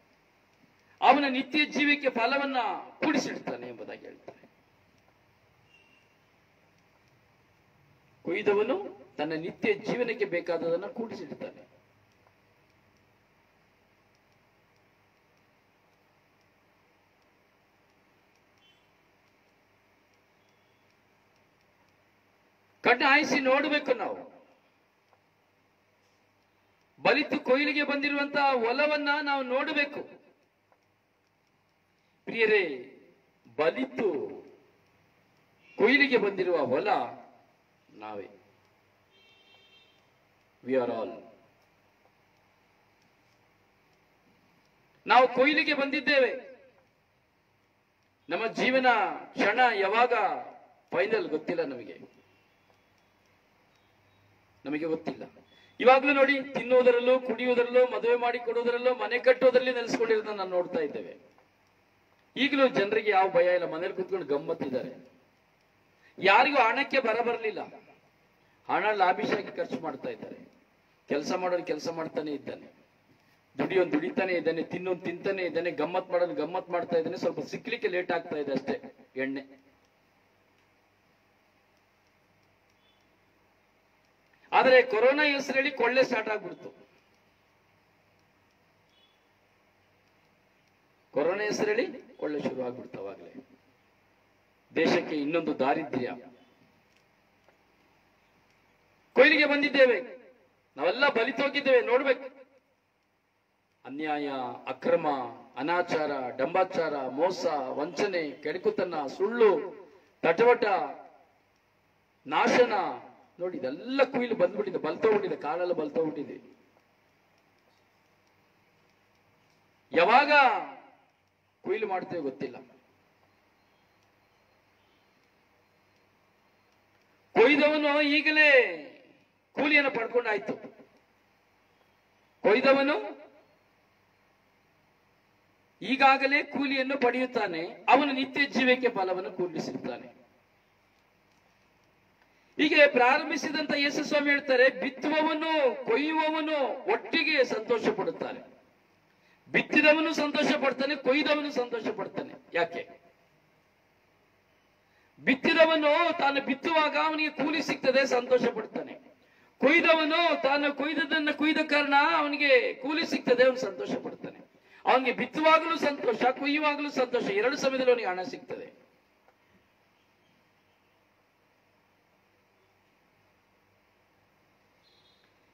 ಅವನ ನಿತ್ಯ ಜೀವಕ್ಕೆ ಫಲವನ್ನ ಕೂಡಿಸಿಡ್ತಾನೆ ಎಂಬುದಾಗಿ ಹೇಳ್ತಾನೆ ಕೊಯ್ದವನು ತನ್ನ ನಿತ್ಯ ಜೀವನಕ್ಕೆ ಬೇಕಾದದನ್ನ ಕೂಡಿಸಿಡ್ತಾನೆ. ಕಣ್ಣು ಹಾಯಿಸಿ ನೋಡಬೇಕು ನಾವು. ಬಲಿತು ಕೊಯ್ಲಿಗೆ ಬಂದಿರುವಂತಹ ಹೊಲವನ್ನ ನಾವು ನೋಡಬೇಕು. ಪ್ರಿಯರೇ, ಬಲಿತು ಕೊಯ್ಲಿಗೆ ಬಂದಿರುವ ಹೊಲ ನಾವೇ. ವಿ ಆರ್ ಆಲ್ ನಾವು ಕೊಯ್ಲಿಗೆ ಬಂದಿದ್ದೇವೆ. ನಮ್ಮ ಜೀವನ ಕ್ಷಣ ಯಾವಾಗ ಫೈನಲ್ ಗೊತ್ತಿಲ್ಲ ನಮಗೆ. ನಮಗೆ ಗೊತ್ತಿಲ್ಲ. ಇವಾಗ್ಲೂ ನೋಡಿ, ತಿನ್ನುವುದರಲ್ಲೂ, ಕುಡಿಯುವುದರಲ್ಲೂ, ಮದುವೆ ಮಾಡಿ ಕೊಡುವುದರಲ್ಲೂ, ಮನೆ ಕಟ್ಟುವುದರಲ್ಲಿ ನೆಲೆಸ್ಕೊಂಡಿರೋದನ್ನ ನಾವು ನೋಡ್ತಾ ಇದ್ದೇವೆ. ಈಗಲೂ ಜನರಿಗೆ ಯಾವ ಭಯ ಇಲ್ಲ, ಮನೇಲಿ ಕುತ್ಕೊಂಡು ಗಮ್ಮತ್ತಿದ್ದಾರೆ. ಯಾರಿಗೂ ಹಣಕ್ಕೆ ಬರ ಬರಲಿಲ್ಲ. ಹಣ ಲಾಭಿಷಾಗಿ ಖರ್ಚು ಮಾಡ್ತಾ ಇದ್ದಾರೆ. ಕೆಲಸ ಮಾಡೋರು ಕೆಲಸ ಮಾಡ್ತಾನೆ ಇದ್ದಾನೆ. ದುಡಿಯೋನ್ ದುಡಿತಾನೆ ಇದ್ದಾನೆ, ತಿನ್ನೋನ್ ತಿಂತಾನೆ ಇದ್ದಾನೆ, ಗಮ್ಮತ್ ಮಾಡೋನು ಗಮ್ಮತ್ ಮಾಡ್ತಾ ಇದ್ದಾನೆ, ಸ್ವಲ್ಪ ಸಿಕ್ಲಿಕ್ಕೆ ಲೇಟ್ ಆಗ್ತಾ ಇದೆ ಅಷ್ಟೇ ಎಣ್ಣೆ. ಆದರೆ ಕೊರೋನಾ ಹೆಸರಲ್ಲಿ ಕೊಳ್ಳೆ ಸ್ಟಾರ್ಟ್ ಆಗ್ಬಿಡ್ತು. ಕೊರೋನಾ ಹೆಸರೇಳಿ ಕೊಳ್ಳೆ ಶುರು ಆಗ್ಬಿಡ್ತಾವಾಗಲೇ ದೇಶಕ್ಕೆ ಇನ್ನೊಂದು ದಾರಿದ್ರ್ಯ. ಕೊಯ್ಲಿಗೆ ಬಂದಿದ್ದೇವೆ. ನಾವೆಲ್ಲ ಬಲಿತೋಗಿದ್ದೇವೆ ನೋಡ್ಬೇಕು. ಅನ್ಯಾಯ, ಅಕ್ರಮ, ಅನಾಚಾರ, ಡಂಬಾಚಾರ, ಮೋಸ, ವಂಚನೆ ಕೆಡಕುತನ ಸುಳ್ಳು, ತಟವಟ, ನಾಶನ. ನೋಡಿ, ಇದೆಲ್ಲ ಕುಯ್ಲು ಬಂದ್ಬಿಟ್ಟಿದೆ ಬಲ್ತೋಗ್ಬಿಟ್ಟಿದೆ ಕಾಲೆಲ್ಲ ಬಲ್ತೋಗ್ಬಿಟ್ಟಿದೆ ಯಾವಾಗ ಕುಯ್ಲು ಮಾಡ್ತೇವೆ ಗೊತ್ತಿಲ್ಲ. ಕೊಯ್ದವನು ಈಗಲೇ ಕೂಲಿಯನ್ನು ಪಡ್ಕೊಂಡಾಯ್ತು. ಕೊಯ್ದವನು ಈಗಾಗಲೇ ಕೂಲಿಯನ್ನು ಪಡೆಯುತ್ತಾನೆ. ಅವನು ನಿತ್ಯ ಜೀವಕ್ಕೆ ಫಲವನ್ನು ಕೂಡಿಸಿರ್ತಾನೆ ಹೀಗೆ ಪ್ರಾರಂಭಿಸಿದಂತ ಯೇಸು ಸ್ವಾಮಿ ಹೇಳ್ತಾರೆ, ಬಿತ್ತುವವನು, ಕೊಯ್ಯುವವನು ಒಟ್ಟಿಗೆ ಸಂತೋಷ ಪಡುತ್ತಾನೆ ಬಿತ್ತಿದವನು ಸಂತೋಷ ಪಡ್ತಾನೆ ಕೊಯ್ದವನು ಸಂತೋಷ ಪಡ್ತಾನೆ ಯಾಕೆ? ಬಿತ್ತಿದವನು ತಾನು ಬಿತ್ತುವಾಗ ಅವನಿಗೆ ಕೂಲಿ ಸಿಗ್ತದೆ ಸಂತೋಷ ಪಡ್ತಾನೆ ಕೊಯ್ದವನು ತಾನು ಕೊಯ್ದದನ್ನ ಕೊಯ್ದ ಕಾರಣ ಅವನಿಗೆ ಕೂಲಿ ಸಿಗ್ತದೆ, ಅವನು ಸಂತೋಷ ಪಡ್ತಾನೆ ಅವನಿಗೆ ಬಿತ್ತುವಾಗಲೂ ಸಂತೋಷ, ಕೊಯ್ಯುವಾಗಲೂ ಸಂತೋಷ, ಎರಡು ಸಮಯದಲ್ಲಿ ಅವನಿಗೆ ಹಣ ಸಿಗ್ತದೆ.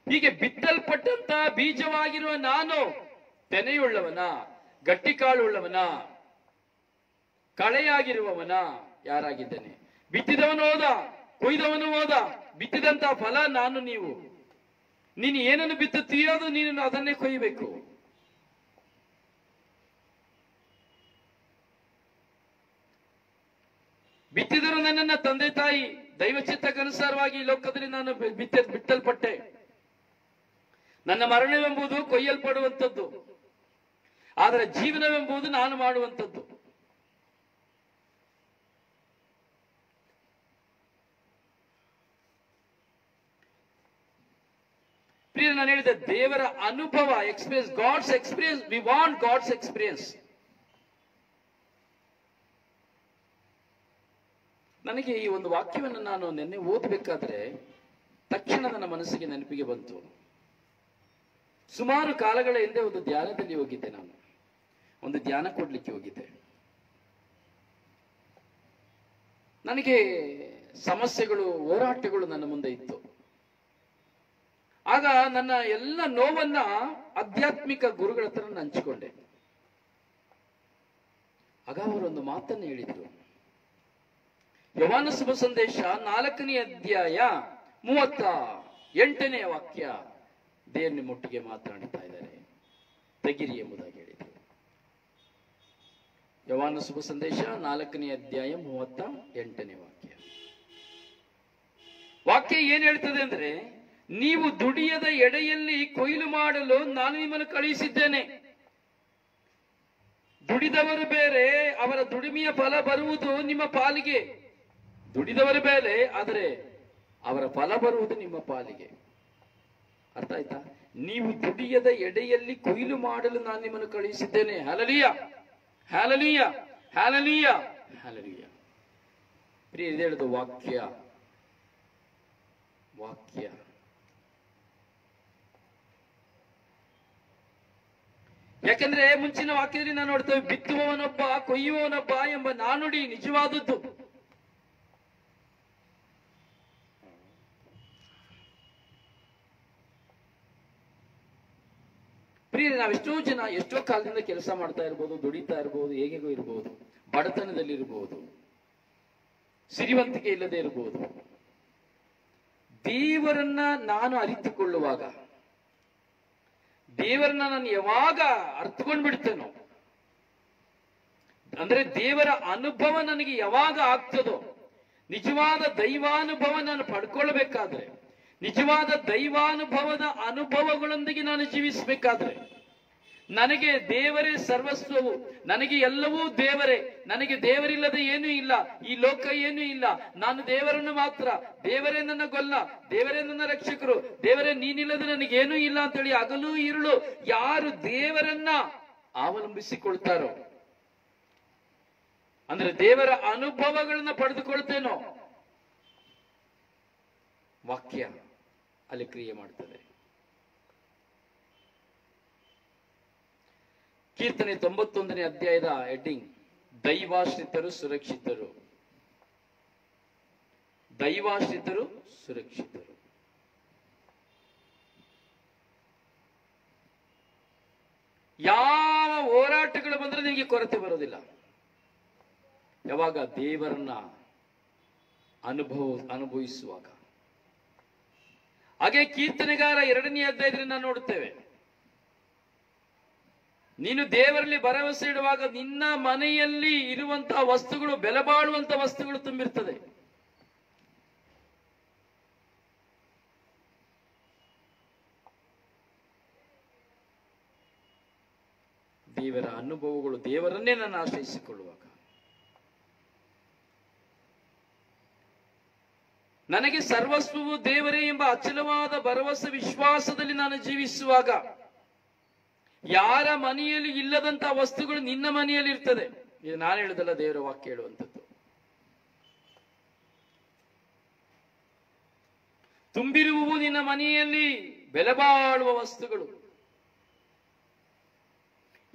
ಹೀಗೆ ಬಿತ್ತಲ್ಪಟ್ಟಂತ ಬೀಜವಾಗಿರುವ ನಾನು ತೆನೆಯುಳ್ಳವನ ಗಟ್ಟಿಕಾಳುಳ್ಳವನ ಕಳೆಯಾಗಿರುವವನ ಯಾರಾಗಿದ್ದೇನೆ? ಬಿತ್ತಿದವನು ಹೋದ, ಕೊಯ್ದವನು ಹೋದ, ಬಿತ್ತಿದಂತ ಫಲ ನಾನು ನೀವು. ನೀನು ಏನನ್ನು ಬಿತ್ತುತ್ತೀಯೋ ಅದು ನೀನು ಅದನ್ನೇ ಕೊಯ್ಯಬೇಕು. ಬಿತ್ತಿದರು ನನ್ನನ್ನ ತಂದೆ ತಾಯಿ ದೈವಚಿತ್ತಕ್ಕನುಸಾರವಾಗಿ ಲೋಕದಲ್ಲಿ ನಾನು ಬಿತ್ತ ಬಿತ್ತಲ್ಪಟ್ಟೆ. ನನ್ನ ಮರಣವೆಂಬುದು ಕೊಯ್ಯಲ್ಪಡುವಂಥದ್ದು. ಆದರೆ ಜೀವನವೆಂಬುದು ನಾನು ಮಾಡುವಂಥದ್ದು. ಪ್ರಿಯ ನಾನು ಹೇಳಿದೆ ದೇವರ ಅನುಭವ experience God's experience we want God's experience ನನಗೆ ಈ ಒಂದು ವಾಕ್ಯವನ್ನು ನಾನು ನಿನ್ನೆ ಓದಬೇಕಾದ್ರೆ ತಕ್ಷಣ ನನ್ನ ಮನಸ್ಸಿಗೆ ನೆನಪಿಗೆ ಬಂತು. ಸುಮಾರು ಕಾಲಗಳ ಹಿಂದೆ ಒಂದು ಧ್ಯಾನದಲ್ಲಿ ಹೋಗಿದ್ದೆ ನಾನು. ಒಂದು ಧ್ಯಾನ ಕೊಡ್ಲಿಕ್ಕೆ ಹೋಗಿದ್ದೆ. ನನಗೆ ಸಮಸ್ಯೆಗಳು, ಹೋರಾಟಗಳು ನನ್ನ ಮುಂದೆ ಇತ್ತು. ಆಗ ನನ್ನ ಎಲ್ಲ ನೋವನ್ನ ಆಧ್ಯಾತ್ಮಿಕ ಗುರುಗಳ ಹತ್ರ ಹಂಚಿಕೊಂಡೆ. ಆಗ ಅವರೊಂದು ಮಾತನ್ನು ಹೇಳಿದ್ರು. ಯವಾನ ಶುಭ ಸಂದೇಶ ನಾಲ್ಕನೇ ಅಧ್ಯಾಯ ಮೂವತ್ತ ಎಂಟನೇ ವಾಕ್ಯ. ದೇವನ ಮುಟ್ಟಿಗೆ ಮಾತನಾಡ್ತಾ ಇದ್ದಾರೆ. ತೆಗಿರಿ ಎಂಬುದಾಗಿ ಯವಾನ ಶುಭ ಸಂದೇಶ ನಾಲ್ಕನೇ ಅಧ್ಯಾಯ ಮೂವತ್ತ ಎಂಟನೇ ವಾಕ್ಯ. ವಾಕ್ಯ ಏನ್ ಹೇಳ್ತದೆ ಅಂದ್ರೆ, ನೀವು ದುಡಿಯದ ಎಡೆಯಲ್ಲಿ ಕೊಯ್ಲು ಮಾಡಲು ನಾನು ನಿಮ್ಮನ್ನು ಕಳುಹಿಸಿದ್ದೇನೆ. ದುಡಿದವರು ಬೇರೆ, ಅವರ ದುಡಿಮೆಯ ಫಲ ಬರುವುದು ನಿಮ್ಮ ಪಾಲಿಗೆ. ದುಡಿದವರು ಬೇರೆ, ಆದರೆ ಅವರ ಫಲ ಬರುವುದು ನಿಮ್ಮ ಪಾಲಿಗೆ. ಅರ್ಥ ಆಯ್ತಾ? ನೀವು ದುಡಿಯದ ಎಡೆಯಲ್ಲಿ ಕೊಯ್ಲು ಮಾಡಲು ನಾನು ನಿಮ್ಮನ್ನು ಕಳುಹಿಸಿದ್ದೇನೆ. ಹಲಲಿಯ ಹ್ಯಾಲಲಿಯ ಹ್ಯಾಲಲಿಯ ಹ್ಯಾಲಲಿಯ ಪ್ರಿಯ ವಾಕ್ಯ ವಾಕ್ಯ. ಯಾಕಂದ್ರೆ ಮುಂಚಿನ ವಾಕ್ಯದಲ್ಲಿ ನಾನು ನೋಡ್ತೇವೆ, ಬಿತ್ತುವವನೊಬ್ಬ, ಕೊಯ್ಯುವವನೊಬ್ಬ ಎಂಬ ನಾನುಡಿ ನಿಜವಾದದ್ದು. ಪ್ರಿಯರೇ ನಾವೆಷ್ಟೋ ಜನ ಎಷ್ಟೋ ಕಾಲದಿಂದ ಕೆಲಸ ಮಾಡ್ತಾ ಇರ್ಬೋದು, ದುಡಿತಾ ಇರ್ಬೋದು ಹೇಗೆಗೋ ಇರ್ಬೋದು, ಬಡತನದಲ್ಲಿ ಇರ್ಬೋದು, ಸಿರಿವಂತಿಕೆ ಇಲ್ಲದೆ ಇರ್ಬೋದು. ದೇವರನ್ನ ನಾನು ಅರಿತುಕೊಳ್ಳುವಾಗ, ದೇವರನ್ನ ನಾನು ಯಾವಾಗ ಅರ್ಥಕೊಂಡ್ ಬಿಡ್ತೇನೋ ಅಂದ್ರೆ ದೇವರ ಅನುಭವ ನನಗೆ ಯಾವಾಗ ಆಗ್ತದೋ, ನಿಜವಾದ ದೈವಾನುಭವ ನಾನು ಪಡ್ಕೊಳ್ಬೇಕಾದ್ರೆ ನಿಜವಾದ ದೈವಾನುಭವದ ಅನುಭವಗಳೊಂದಿಗೆ ನಾನು ಜೀವಿಸಬೇಕಾದ್ರೆ, ನನಗೆ ದೇವರೇ ಸರ್ವಸ್ವವು, ನನಗೆ ಎಲ್ಲವೂ ದೇವರೇ, ನನಗೆ ದೇವರಿಲ್ಲದೆ ಏನೂ ಇಲ್ಲ, ಈ ಲೋಕ ಏನೂ ಇಲ್ಲ, ನಾನು ದೇವರನ್ನು ಮಾತ್ರ, ದೇವರೇ ನನ್ನ ಗೊಲ್ಲ, ದೇವರೇ ನನ್ನ ರಕ್ಷಕರು, ದೇವರೇ ನೀನಿಲ್ಲದೆ ನನಗೇನೂ ಇಲ್ಲ ಅಂತೇಳಿ ಹಗಲು ಇರುಳು ಯಾರು ದೇವರನ್ನ ಅವಲಂಬಿಸಿಕೊಳ್ತಾರೋ, ಅಂದ್ರೆ ದೇವರ ಅನುಭವಗಳನ್ನ ಪಡೆದುಕೊಳ್ತೇನೋ, ವಾಕ್ಯ. ಅಲ್ಲಿ ಕ್ರಿಯೆ ಮಾಡ್ತದೆ. ಕೀರ್ತನೆ ತೊಂಬತ್ತೊಂದನೇ ಅಧ್ಯಾಯದ ಹೆಡ್ಡಿಂಗ್. ದೈವಾಶ್ರಿತರು ಸುರಕ್ಷಿತರು. ದೈವಾಶ್ರಿತರು ಸುರಕ್ಷಿತರು. ಯಾವ ಹೋರಾಟಗಳು ಬಂದ್ರೆ ನಿಮಗೆ ಕೊರತೆ ಬರೋದಿಲ್ಲ. ಯಾವಾಗ ದೇವರನ್ನ ಅನುಭವ, ಅನುಭವಿಸುವಾಗ. ಹಾಗೆ ಕೀರ್ತನೆಗಾರ ಎರಡನೇ ಅಧ್ಯಾಯದಲ್ಲಿ ನಾವು ನೋಡುತ್ತೇವೆ. ನೀನು ದೇವರಲ್ಲಿ ಭರವಸೆ ಇಡುವಾಗ ನಿನ್ನ ಮನೆಯಲ್ಲಿ ಇರುವಂತಹ ವಸ್ತುಗಳು ಬೆಲೆ ಬಾಳುವಂತಹ ವಸ್ತುಗಳು ತುಂಬಿರ್ತದೆ. ದೇವರ ಅನುಭವಗಳು ದೇವರನ್ನೇ ನಾನು ಆಶ್ರಯಿಸಿಕೊಳ್ಳುವಾಗ ನನಗೆ ಸರ್ವಸ್ವವು ದೇವರೇ ಎಂಬ ಅಚಲವಾದ ಭರವಸೆ ವಿಶ್ವಾಸದಲ್ಲಿ ನಾನು ಜೀವಿಸುವಾಗ ಯಾರ ಮನೆಯಲ್ಲಿ ಇಲ್ಲದಂತಹ ವಸ್ತುಗಳು ನಿನ್ನ ಮನೆಯಲ್ಲಿ ಇರ್ತದೆ. ಇದು ನಾನು ಹೇಳುದಲ್ಲ, ದೇವರ ವಾಕ್ಯ ಹೇಳುವಂಥದ್ದು. ತುಂಬಿರುವವು ನಿನ್ನ ಮನೆಯಲ್ಲಿ ಬೆಲೆ ಬಾಳುವ ವಸ್ತುಗಳು.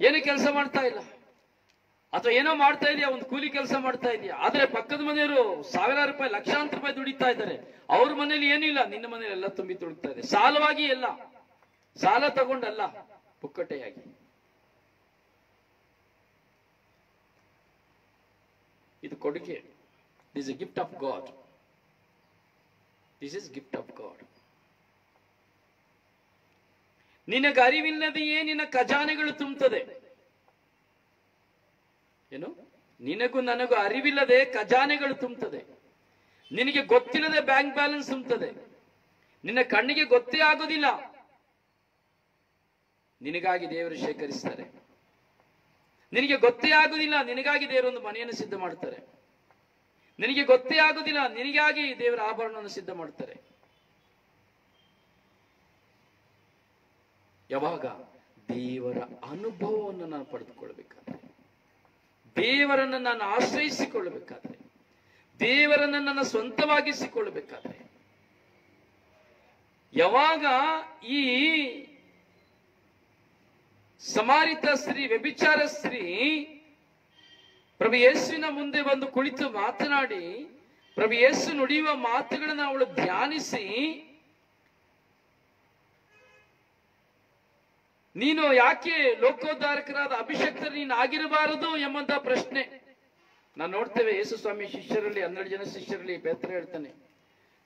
ಏನು ಕೆಲಸ ಮಾಡ್ತಾ ಇಲ್ಲ? ಅಥವಾ ಏನೋ ಮಾಡ್ತಾ ಇದೆಯಾ, ಒಂದು ಕೂಲಿ ಕೆಲಸ ಮಾಡ್ತಾ ಇದೆಯಾ? ಆದ್ರೆ ಪಕ್ಕದ ಮನೆಯವರು ಸಾವಿರಾರು ರೂಪಾಯಿ, ಲಕ್ಷಾಂತರ ರೂಪಾಯಿ ದುಡಿತಾ ಇದ್ದಾರೆ. ಅವ್ರ ಮನೇಲಿ ಏನೂ ಇಲ್ಲ, ನಿನ್ನ ಮನೇಲಿ ಎಲ್ಲ ತುಂಬಿ ದುಡಿತಾ ಇದೆ. ಸಾಲವಾಗಿ ಎಲ್ಲ ಸಾಲ ತಗೊಂಡಲ್ಲ, ಪುಕ್ಕಟೆಯಾಗಿ. ಇದು ಕೊಡುಗೆ. This a gift of God this is gift of God ನಿನಗೆ ಅರಿವಿಲ್ಲದೆಯೇ ನಿನ್ನ ಖಜಾನೆಗಳು ತುಂಬುತ್ತದೆ. ಏನು? ನಿನಗೂ ನನಗೂ ಅರಿವಿಲ್ಲದೆ ಖಜಾನೆಗಳು ತುಂಬುತ್ತದೆ ನಿನಗೆ ಗೊತ್ತಿಲ್ಲದೆ ಬ್ಯಾಂಕ್ ಬ್ಯಾಲೆನ್ಸ್ ತುಂಬುತ್ತದೆ ನಿನ್ನ ಕಣ್ಣಿಗೆ ಗೊತ್ತೇ ಆಗೋದಿಲ್ಲ. ನಿನಗಾಗಿ ದೇವರು ಶೇಖರಿಸ್ತಾರೆ. ನಿನಗೆ ಗೊತ್ತೇ ಆಗುದಿಲ್ಲ, ನಿನಗಾಗಿ ದೇವರೊಂದು ಮನೆಯನ್ನು ಸಿದ್ಧ ಮಾಡ್ತಾರೆ. ನಿನಗೆ ಗೊತ್ತೇ ಆಗುದಿಲ್ಲ, ನಿನಗಾಗಿ ದೇವರ ಆಭರಣವನ್ನು ಸಿದ್ಧ ಮಾಡ್ತಾರೆ. ಯಾವಾಗ? ದೇವರ ಅನುಭವವನ್ನು ನಾನು ಪಡೆದುಕೊಳ್ಬೇಕಾದ್ರೆ. ದೇವರನ್ನು ನಾನು ಆಶ್ರಯಿಸಿಕೊಳ್ಳಬೇಕಾದ್ರೆ, ದೇವರನ್ನು ನನ್ನ ಸ್ವಂತವಾಗಿಸಿಕೊಳ್ಳಬೇಕಾದ್ರೆ, ಯಾವಾಗ ಈ ಸಮಾರಿತ ಸ್ತ್ರೀ, ವ್ಯಭಿಚಾರ ಸ್ತ್ರೀ ಪ್ರಭು ಯೇಸುವಿನ ಮುಂದೆ ಬಂದು ಕುಳಿತು ಮಾತನಾಡಿ, ಪ್ರಭು ಯೇಸು ನುಡಿಯುವ ಮಾತುಗಳನ್ನು ಅವಳು ಧ್ಯಾನಿಸಿ ನೀನು ಯಾಕೆ ಲೋಕೋದ್ಧಾರಕರಾದ ಅಭಿಷಕ್ತರು ನೀನು ಆಗಿರಬಾರದು ಎಂಬಂತ ಪ್ರಶ್ನೆ. ನಾನು ನೋಡ್ತೇವೆ ಯೇಸು ಸ್ವಾಮಿ ಶಿಷ್ಯರಲ್ಲಿ, ಹನ್ನೆರಡು ಜನ ಶಿಷ್ಯರಲ್ಲಿ ಪೇತ್ರ ಹೇಳ್ತಾನೆ.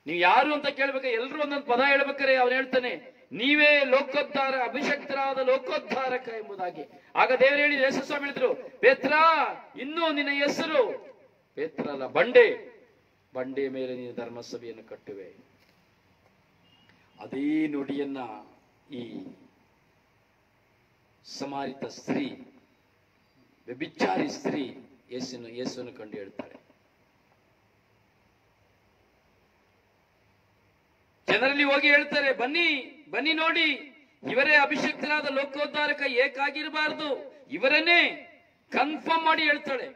ನೀವು ಯಾರು ಅಂತ ಕೇಳ್ಬೇಕು? ಎಲ್ಲರೂ ಒಂದೊಂದು ಪದ ಹೇಳ್ಬೇಕಾರೆ ಅವ್ನು ಹೇಳ್ತಾನೆ, ನೀವೇ ಲೋಕೋದ್ಧಾರ, ಅಭಿಷಕ್ತರಾದ ಲೋಕೋದ್ಧಾರಕ ಎಂಬುದಾಗಿ. ಆಗ ದೇವರು ಹೇಳಿ ಯೇಸು ಸ್ವಾಮಿ ಹೇಳಿದ್ರು, ಪೇತ್ರ, ಇನ್ನೂ ನಿನ್ನ ಹೆಸರು, ಪೇತ್ರ ಅಲ್ಲ, ಬಂಡೆ. ಬಂಡೆ ಮೇಲೆ ನೀನು ಧರ್ಮಸಭೆಯನ್ನು ಕಟ್ಟುವೆ. ಅದೇ ನುಡಿಯನ್ನ ಈ ಸಮಾರಿತ ಸ್ತ್ರೀ, ವ್ಯಭಿಚಾರಿ ಸ್ತ್ರೀ ಯೇಸನ್ನು ಯೇಸುವನ್ನು ಕಂಡು ಹೇಳ್ತಾಳೆ ಜನರಲ್ಲಿ ಹೋಗಿ ಹೇಳ್ತಾರೆ, ಬನ್ನಿ ಬನ್ನಿ ನೋಡಿ, ಇವರೇ ಅಭಿಷಕ್ತರಾದ ಲೋಕೋದ್ಧಾರಕ ಏಕಾಗಿರಬಾರದು, ಇವರನ್ನೇ ಕನ್ಫರ್ಮ್ ಮಾಡಿ ಹೇಳ್ತಾಳೆ.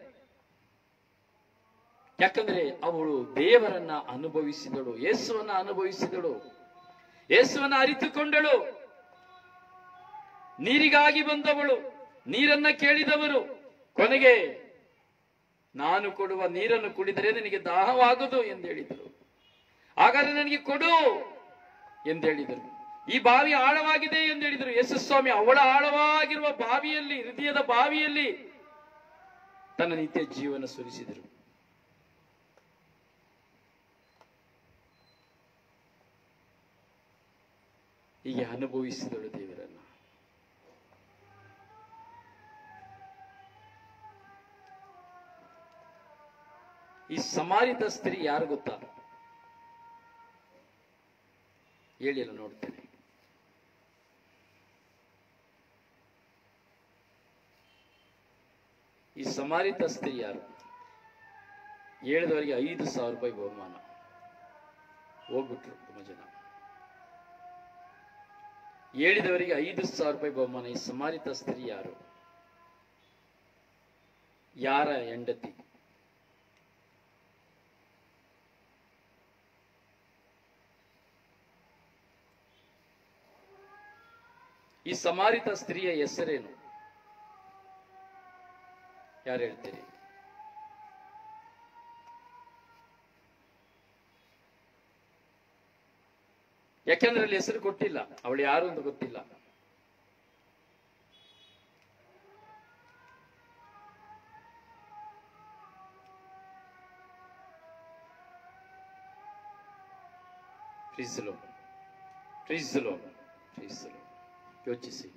ಯಾಕಂದ್ರೆ ಅವಳು ದೇವರನ್ನ ಅನುಭವಿಸಿದಳು, ಯೇಸುವನ್ನ ಅನುಭವಿಸಿದಳು, ಯೇಸುವನ್ನ ಅರಿತುಕೊಂಡಳು. ನೀರಿಗಾಗಿ ಬಂದವಳು, ನೀರನ್ನ ಕೇಳಿದವರು. ಕೊನೆಗೆ ನಾನು ಕೊಡುವ ನೀರನ್ನು ಕುಡಿದರೆ ನಿನಗೆ ದಾಹವಾಗದು ಎಂದು ಹೇಳಿದರು ಹಾಗಾದ್ರೆ ನನಗೆ ಕೊಡು ಎಂದು ಹೇಳಿದರು ಈ ಬಾವಿ ಆಳವಾಗಿದೆ ಎಂದು ಹೇಳಿದರು ಎಸ್ ಸ್ವಾಮಿ ಅವಳ ಆಳವಾಗಿರುವ ಬಾವಿಯಲ್ಲಿ, ಹೃದಯದ ಬಾವಿಯಲ್ಲಿ ತನ್ನ ನಿತ್ಯ ಜೀವನ ಸುರಿಸಿದರು. ಹೀಗೆ ಅನುಭವಿಸಿದಳು ದೇವರನ್ನ. ಈ ಸಮಾರಿತ ಸ್ತ್ರೀ ಯಾರು ಗೊತ್ತಾ? ಹೇಳಿಲ್ಲ ನೋಡ್ತೇನೆ. ಈ ಸಮಾರಿತ ಸ್ತ್ರೀ ಯಾರು? ಹೇಳಿದವರಿಗೆ ಐದು ಸಾವಿರ ರೂಪಾಯಿ ಬಹುಮಾನ. ಹೋಗ್ಬಿಟ್ರು ತುಂಬ ಜನ. ಹೇಳಿದವರಿಗೆ ಐದು ಸಾವಿರ ರೂಪಾಯಿ ಬಹುಮಾನ. ಈ ಸಮಾರಿತ ಸ್ತ್ರೀ ಯಾರು? ಯಾರ ಹೆಂಡತಿ? ಈ ಸಮಾರಿತ ಸ್ತ್ರೀಯ ಹೆಸರೇನು? ಯಾರು ಹೇಳ್ತೀರಿ? ಯಾಕೆಂದ್ರೆ ಅಲ್ಲಿ ಹೆಸರು ಕೊಟ್ಟಿಲ್ಲ, ಅವಳು ಯಾರು ಅಂತ ಗೊತ್ತಿಲ್ಲ. ಪ್ರೀಸಲು ಪ್ರೀಸಲು ಪ್ರೀಸಲು ಯೋಚಿಸಿ.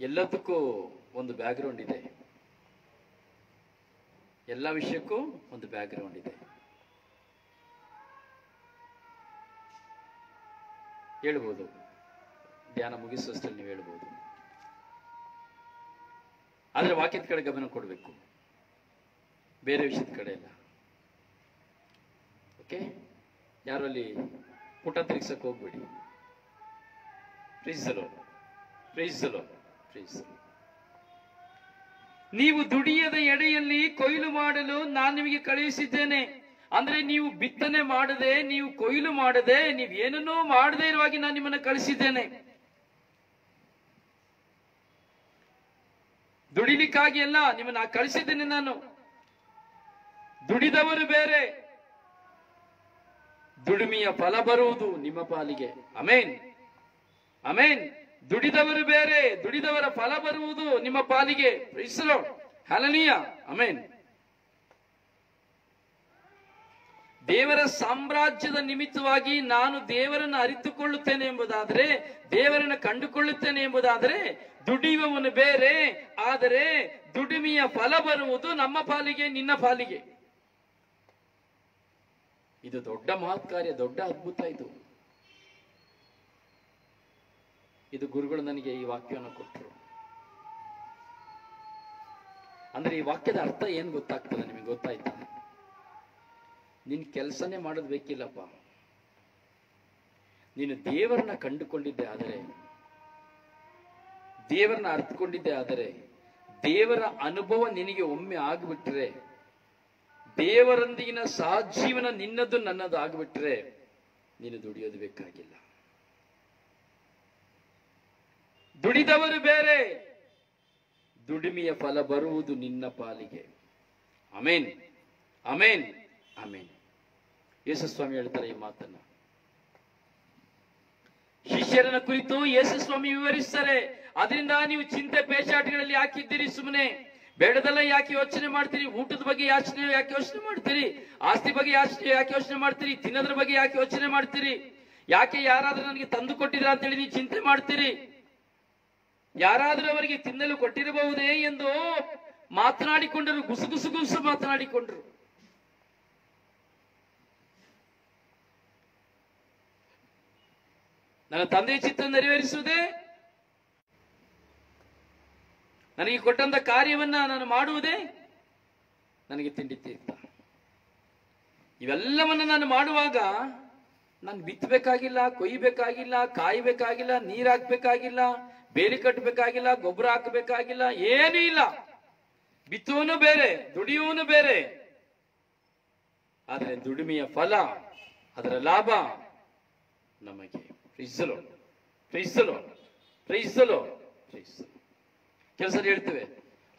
ಎಲ್ಲದಕ್ಕೂ ಒಂದು ಬ್ಯಾಕ್ಗ್ರೌಂಡ್ ಇದೆ. ಎಲ್ಲ ವಿಷಯಕ್ಕೂ ಒಂದು ಬ್ಯಾಕ್ಗ್ರೌಂಡ್ ಇದೆ. ಹೇಳ್ಬೋದು. ಧ್ಯಾನ ಮುಗಿಸುವಷ್ಟರಲ್ಲಿ ನೀವು ಹೇಳ್ಬೋದು. ಆದರೆ ವಾಕ್ಯದ ಕಡೆ ಗಮನ ಕೊಡಬೇಕು. ಬೇರೆ ವಿಷಯದ ಕಡೆ ಇಲ್ಲ ಓಕೆ ಯಾರು ಅಲ್ಲಿ ಪುಟ ತಿರುಗಿಸಕ್ಕೆ ಹೋಗ್ಬೇಡಿ. ನೀವು ದುಡಿಯದ ಎಡೆಯಲ್ಲಿ ಕೊಯ್ಲು ಮಾಡಲು ನಾನು ನಿಮಗೆ ಕಳುಹಿಸಿದ್ದೇನೆ. ಅಂದ್ರೆ ನೀವು ಬಿತ್ತನೆ ಮಾಡದೆ, ನೀವು ಕೊಯ್ಲು ಮಾಡದೆ, ನೀವು ಏನನ್ನೂ ಮಾಡದೇ ಇರುವಾಗಿ ನಾನು ನಿಮ್ಮನ್ನು ಕಳಿಸಿದ್ದೇನೆ ದುಡಿಲಿಕ್ಕಾಗಿ ಅಲ್ಲ, ನಿಮ್ಮನ್ನ ಕಳಿಸಿದ್ದೇನೆ ನಾನು. ದುಡಿದವರು ಬೇರೆ. ದುಡಿಮೆಯ ಫಲ ಬರುವುದು ನಿಮ್ಮ ಪಾಲಿಗೆ. Amen amen. ದುಡಿದವರು ಬೇರೆ, ದುಡಿದವರ ಫಲ ಬರುವುದು ನಿಮ್ಮ ಪಾಲಿಗೆ. ಇಸ್ರೋ ಹಲನೀಯ ಅಮೇನ್ ದೇವರ ಸಾಮ್ರಾಜ್ಯದ ನಿಮಿತ್ತವಾಗಿ ನಾನು ದೇವರನ್ನು ಅರಿತುಕೊಳ್ಳುತ್ತೇನೆ ಎಂಬುದಾದರೆ, ದೇವರನ್ನು ಕಂಡುಕೊಳ್ಳುತ್ತೇನೆ ಎಂಬುದಾದರೆ, ದುಡಿಯುವವನು ಬೇರೆ, ಆದರೆ ದುಡಿಮೆಯ ಫಲ ಬರುವುದು ನಮ್ಮ ಪಾಲಿಗೆ, ನಿನ್ನ ಪಾಲಿಗೆ. ಇದು ದೊಡ್ಡ ಮಹತ್ಕಾರ್ಯ, ದೊಡ್ಡ ಅದ್ಭುತ ಇದು. ಇದು ಗುರುಗಳು ನನಗೆ ಈ ವಾಕ್ಯವನ್ನು ಕೊಟ್ಟರು. ಅಂದ್ರೆ ಈ ವಾಕ್ಯದ ಅರ್ಥ ಏನ್ ಗೊತ್ತಾಗ್ತದೆ ನಿಮಗೆ ಗೊತ್ತಾಯ್ತ? ನಿನ್ ಕೆಲಸನೇ ಮಾಡೋದು ಬೇಕಿಲ್ಲಪ್ಪ. ನೀನು ದೇವರನ್ನ ಕಂಡುಕೊಂಡಿದ್ದೆ ಆದರೆ, ದೇವರನ್ನ ಅರ್ಥಕೊಂಡಿದ್ದೆ ಆದರೆ, ದೇವರ ಅನುಭವ ನಿನಗೆ ಒಮ್ಮೆ ಆಗ್ಬಿಟ್ರೆ, ದೇವರೊಂದಿಗಿನ ಸಹಜೀವನ ನಿನ್ನದು ನನ್ನದು ಆಗ್ಬಿಟ್ರೆ ನೀನು ದುಡಿಯೋದು ಬೇಕಾಗಿಲ್ಲ. ದುಡಿದವರು ಬೇರೆ. ದುಡಿಮೆಯ ಫಲ ಬರುವುದು ನಿನ್ನ ಪಾಲಿಗೆ. ಅಮೇನ್ ಅಮೇನ್ ಅಮೇನ್ ಯೇಸುಸ್ವಾಮಿ ಹೇಳ್ತಾರೆ ಈ ಮಾತನ್ನ. ಶಿಷ್ಯರನ್ನ ಕುರಿತು ಯೇಸುಸ್ವಾಮಿ ವಿವರಿಸ್ತಾರೆ. ಅದರಿಂದ ನೀವು ಚಿಂತೆ ಪೇಚಾಟಗಳಲ್ಲಿ ಹಾಕಿದ್ದೀರಿ ಸುಮ್ಮನೆ ಬೇಡದೆಲ್ಲ ಯಾಕೆ ಯೋಚನೆ ಮಾಡ್ತೀರಿ? ಊಟದ ಬಗ್ಗೆ ಯಾಚನೆ ಯಾಕೆ ಯೋಚನೆ ಮಾಡ್ತೀರಿ? ಆಸ್ತಿ ಬಗ್ಗೆ ಯಾಚನೆ ಯಾಕೆ ಯೋಚನೆ ಮಾಡ್ತೀರಿ? ತಿನ್ನೋದ್ರ ಬಗ್ಗೆ ಯಾಕೆ ಯೋಚನೆ ಮಾಡ್ತೀರಿ? ಯಾಕೆ ಯಾರಾದ್ರೂ ನನಗೆ ತಂದು ಕೊಟ್ಟಿದ್ರ ಅಂತೇಳಿ ನೀವು ಚಿಂತೆ ಮಾಡ್ತೀರಿ? ಯಾರಾದರೂ ಅವರಿಗೆ ತಿನ್ನಲು ಕೊಟ್ಟಿರಬಹುದೇ ಎಂದು ಮಾತನಾಡಿಕೊಂಡರು ಗುಸುಗುಸು ಗುಸು ಮಾತನಾಡಿಕೊಂಡರು. ನನ್ನ ತಂದೆಯ ಚಿತ್ತ ನೆರವೇರಿಸುವುದೇ? ನನಗೆ ಕೊಟ್ಟಂತ ಕಾರ್ಯವನ್ನ ನಾನು ಮಾಡುವುದೇ? ನನಗೆ ತಿಂಡಿ ತೀರ್ಥ ಇವೆಲ್ಲವನ್ನ ನಾನು ಮಾಡುವಾಗ ನಾನು ಬಿತ್ತಬೇಕಾಗಿಲ್ಲ ಕೊಯ್ಯಬೇಕಾಗಿಲ್ಲ ಕಾಯಬೇಕಾಗಿಲ್ಲ ನೀರ್ ಹಾಕ್ಬೇಕಾಗಿಲ್ಲ ಬೇಲಿ ಕಟ್ಟಬೇಕಾಗಿಲ್ಲ, ಗೊಬ್ಬರ ಹಾಕಬೇಕಾಗಿಲ್ಲ, ಏನೂ ಇಲ್ಲ. ಬಿತ್ತುವನು ಬೇರೆ ದುಡಿಯುವನು ಬೇರೆ. ಆದರೆ ದುಡಿಮೆಯ ಫಲ, ಅದರ ಲಾಭ ನಮಗೆ. ಪ್ರೀಸಲು ಪ್ರೀಸಲು ಪ್ರೀಸಲು ಪ್ರೀಸಲು ಕೆಲಸ ಹೇಳ್ತೇವೆ,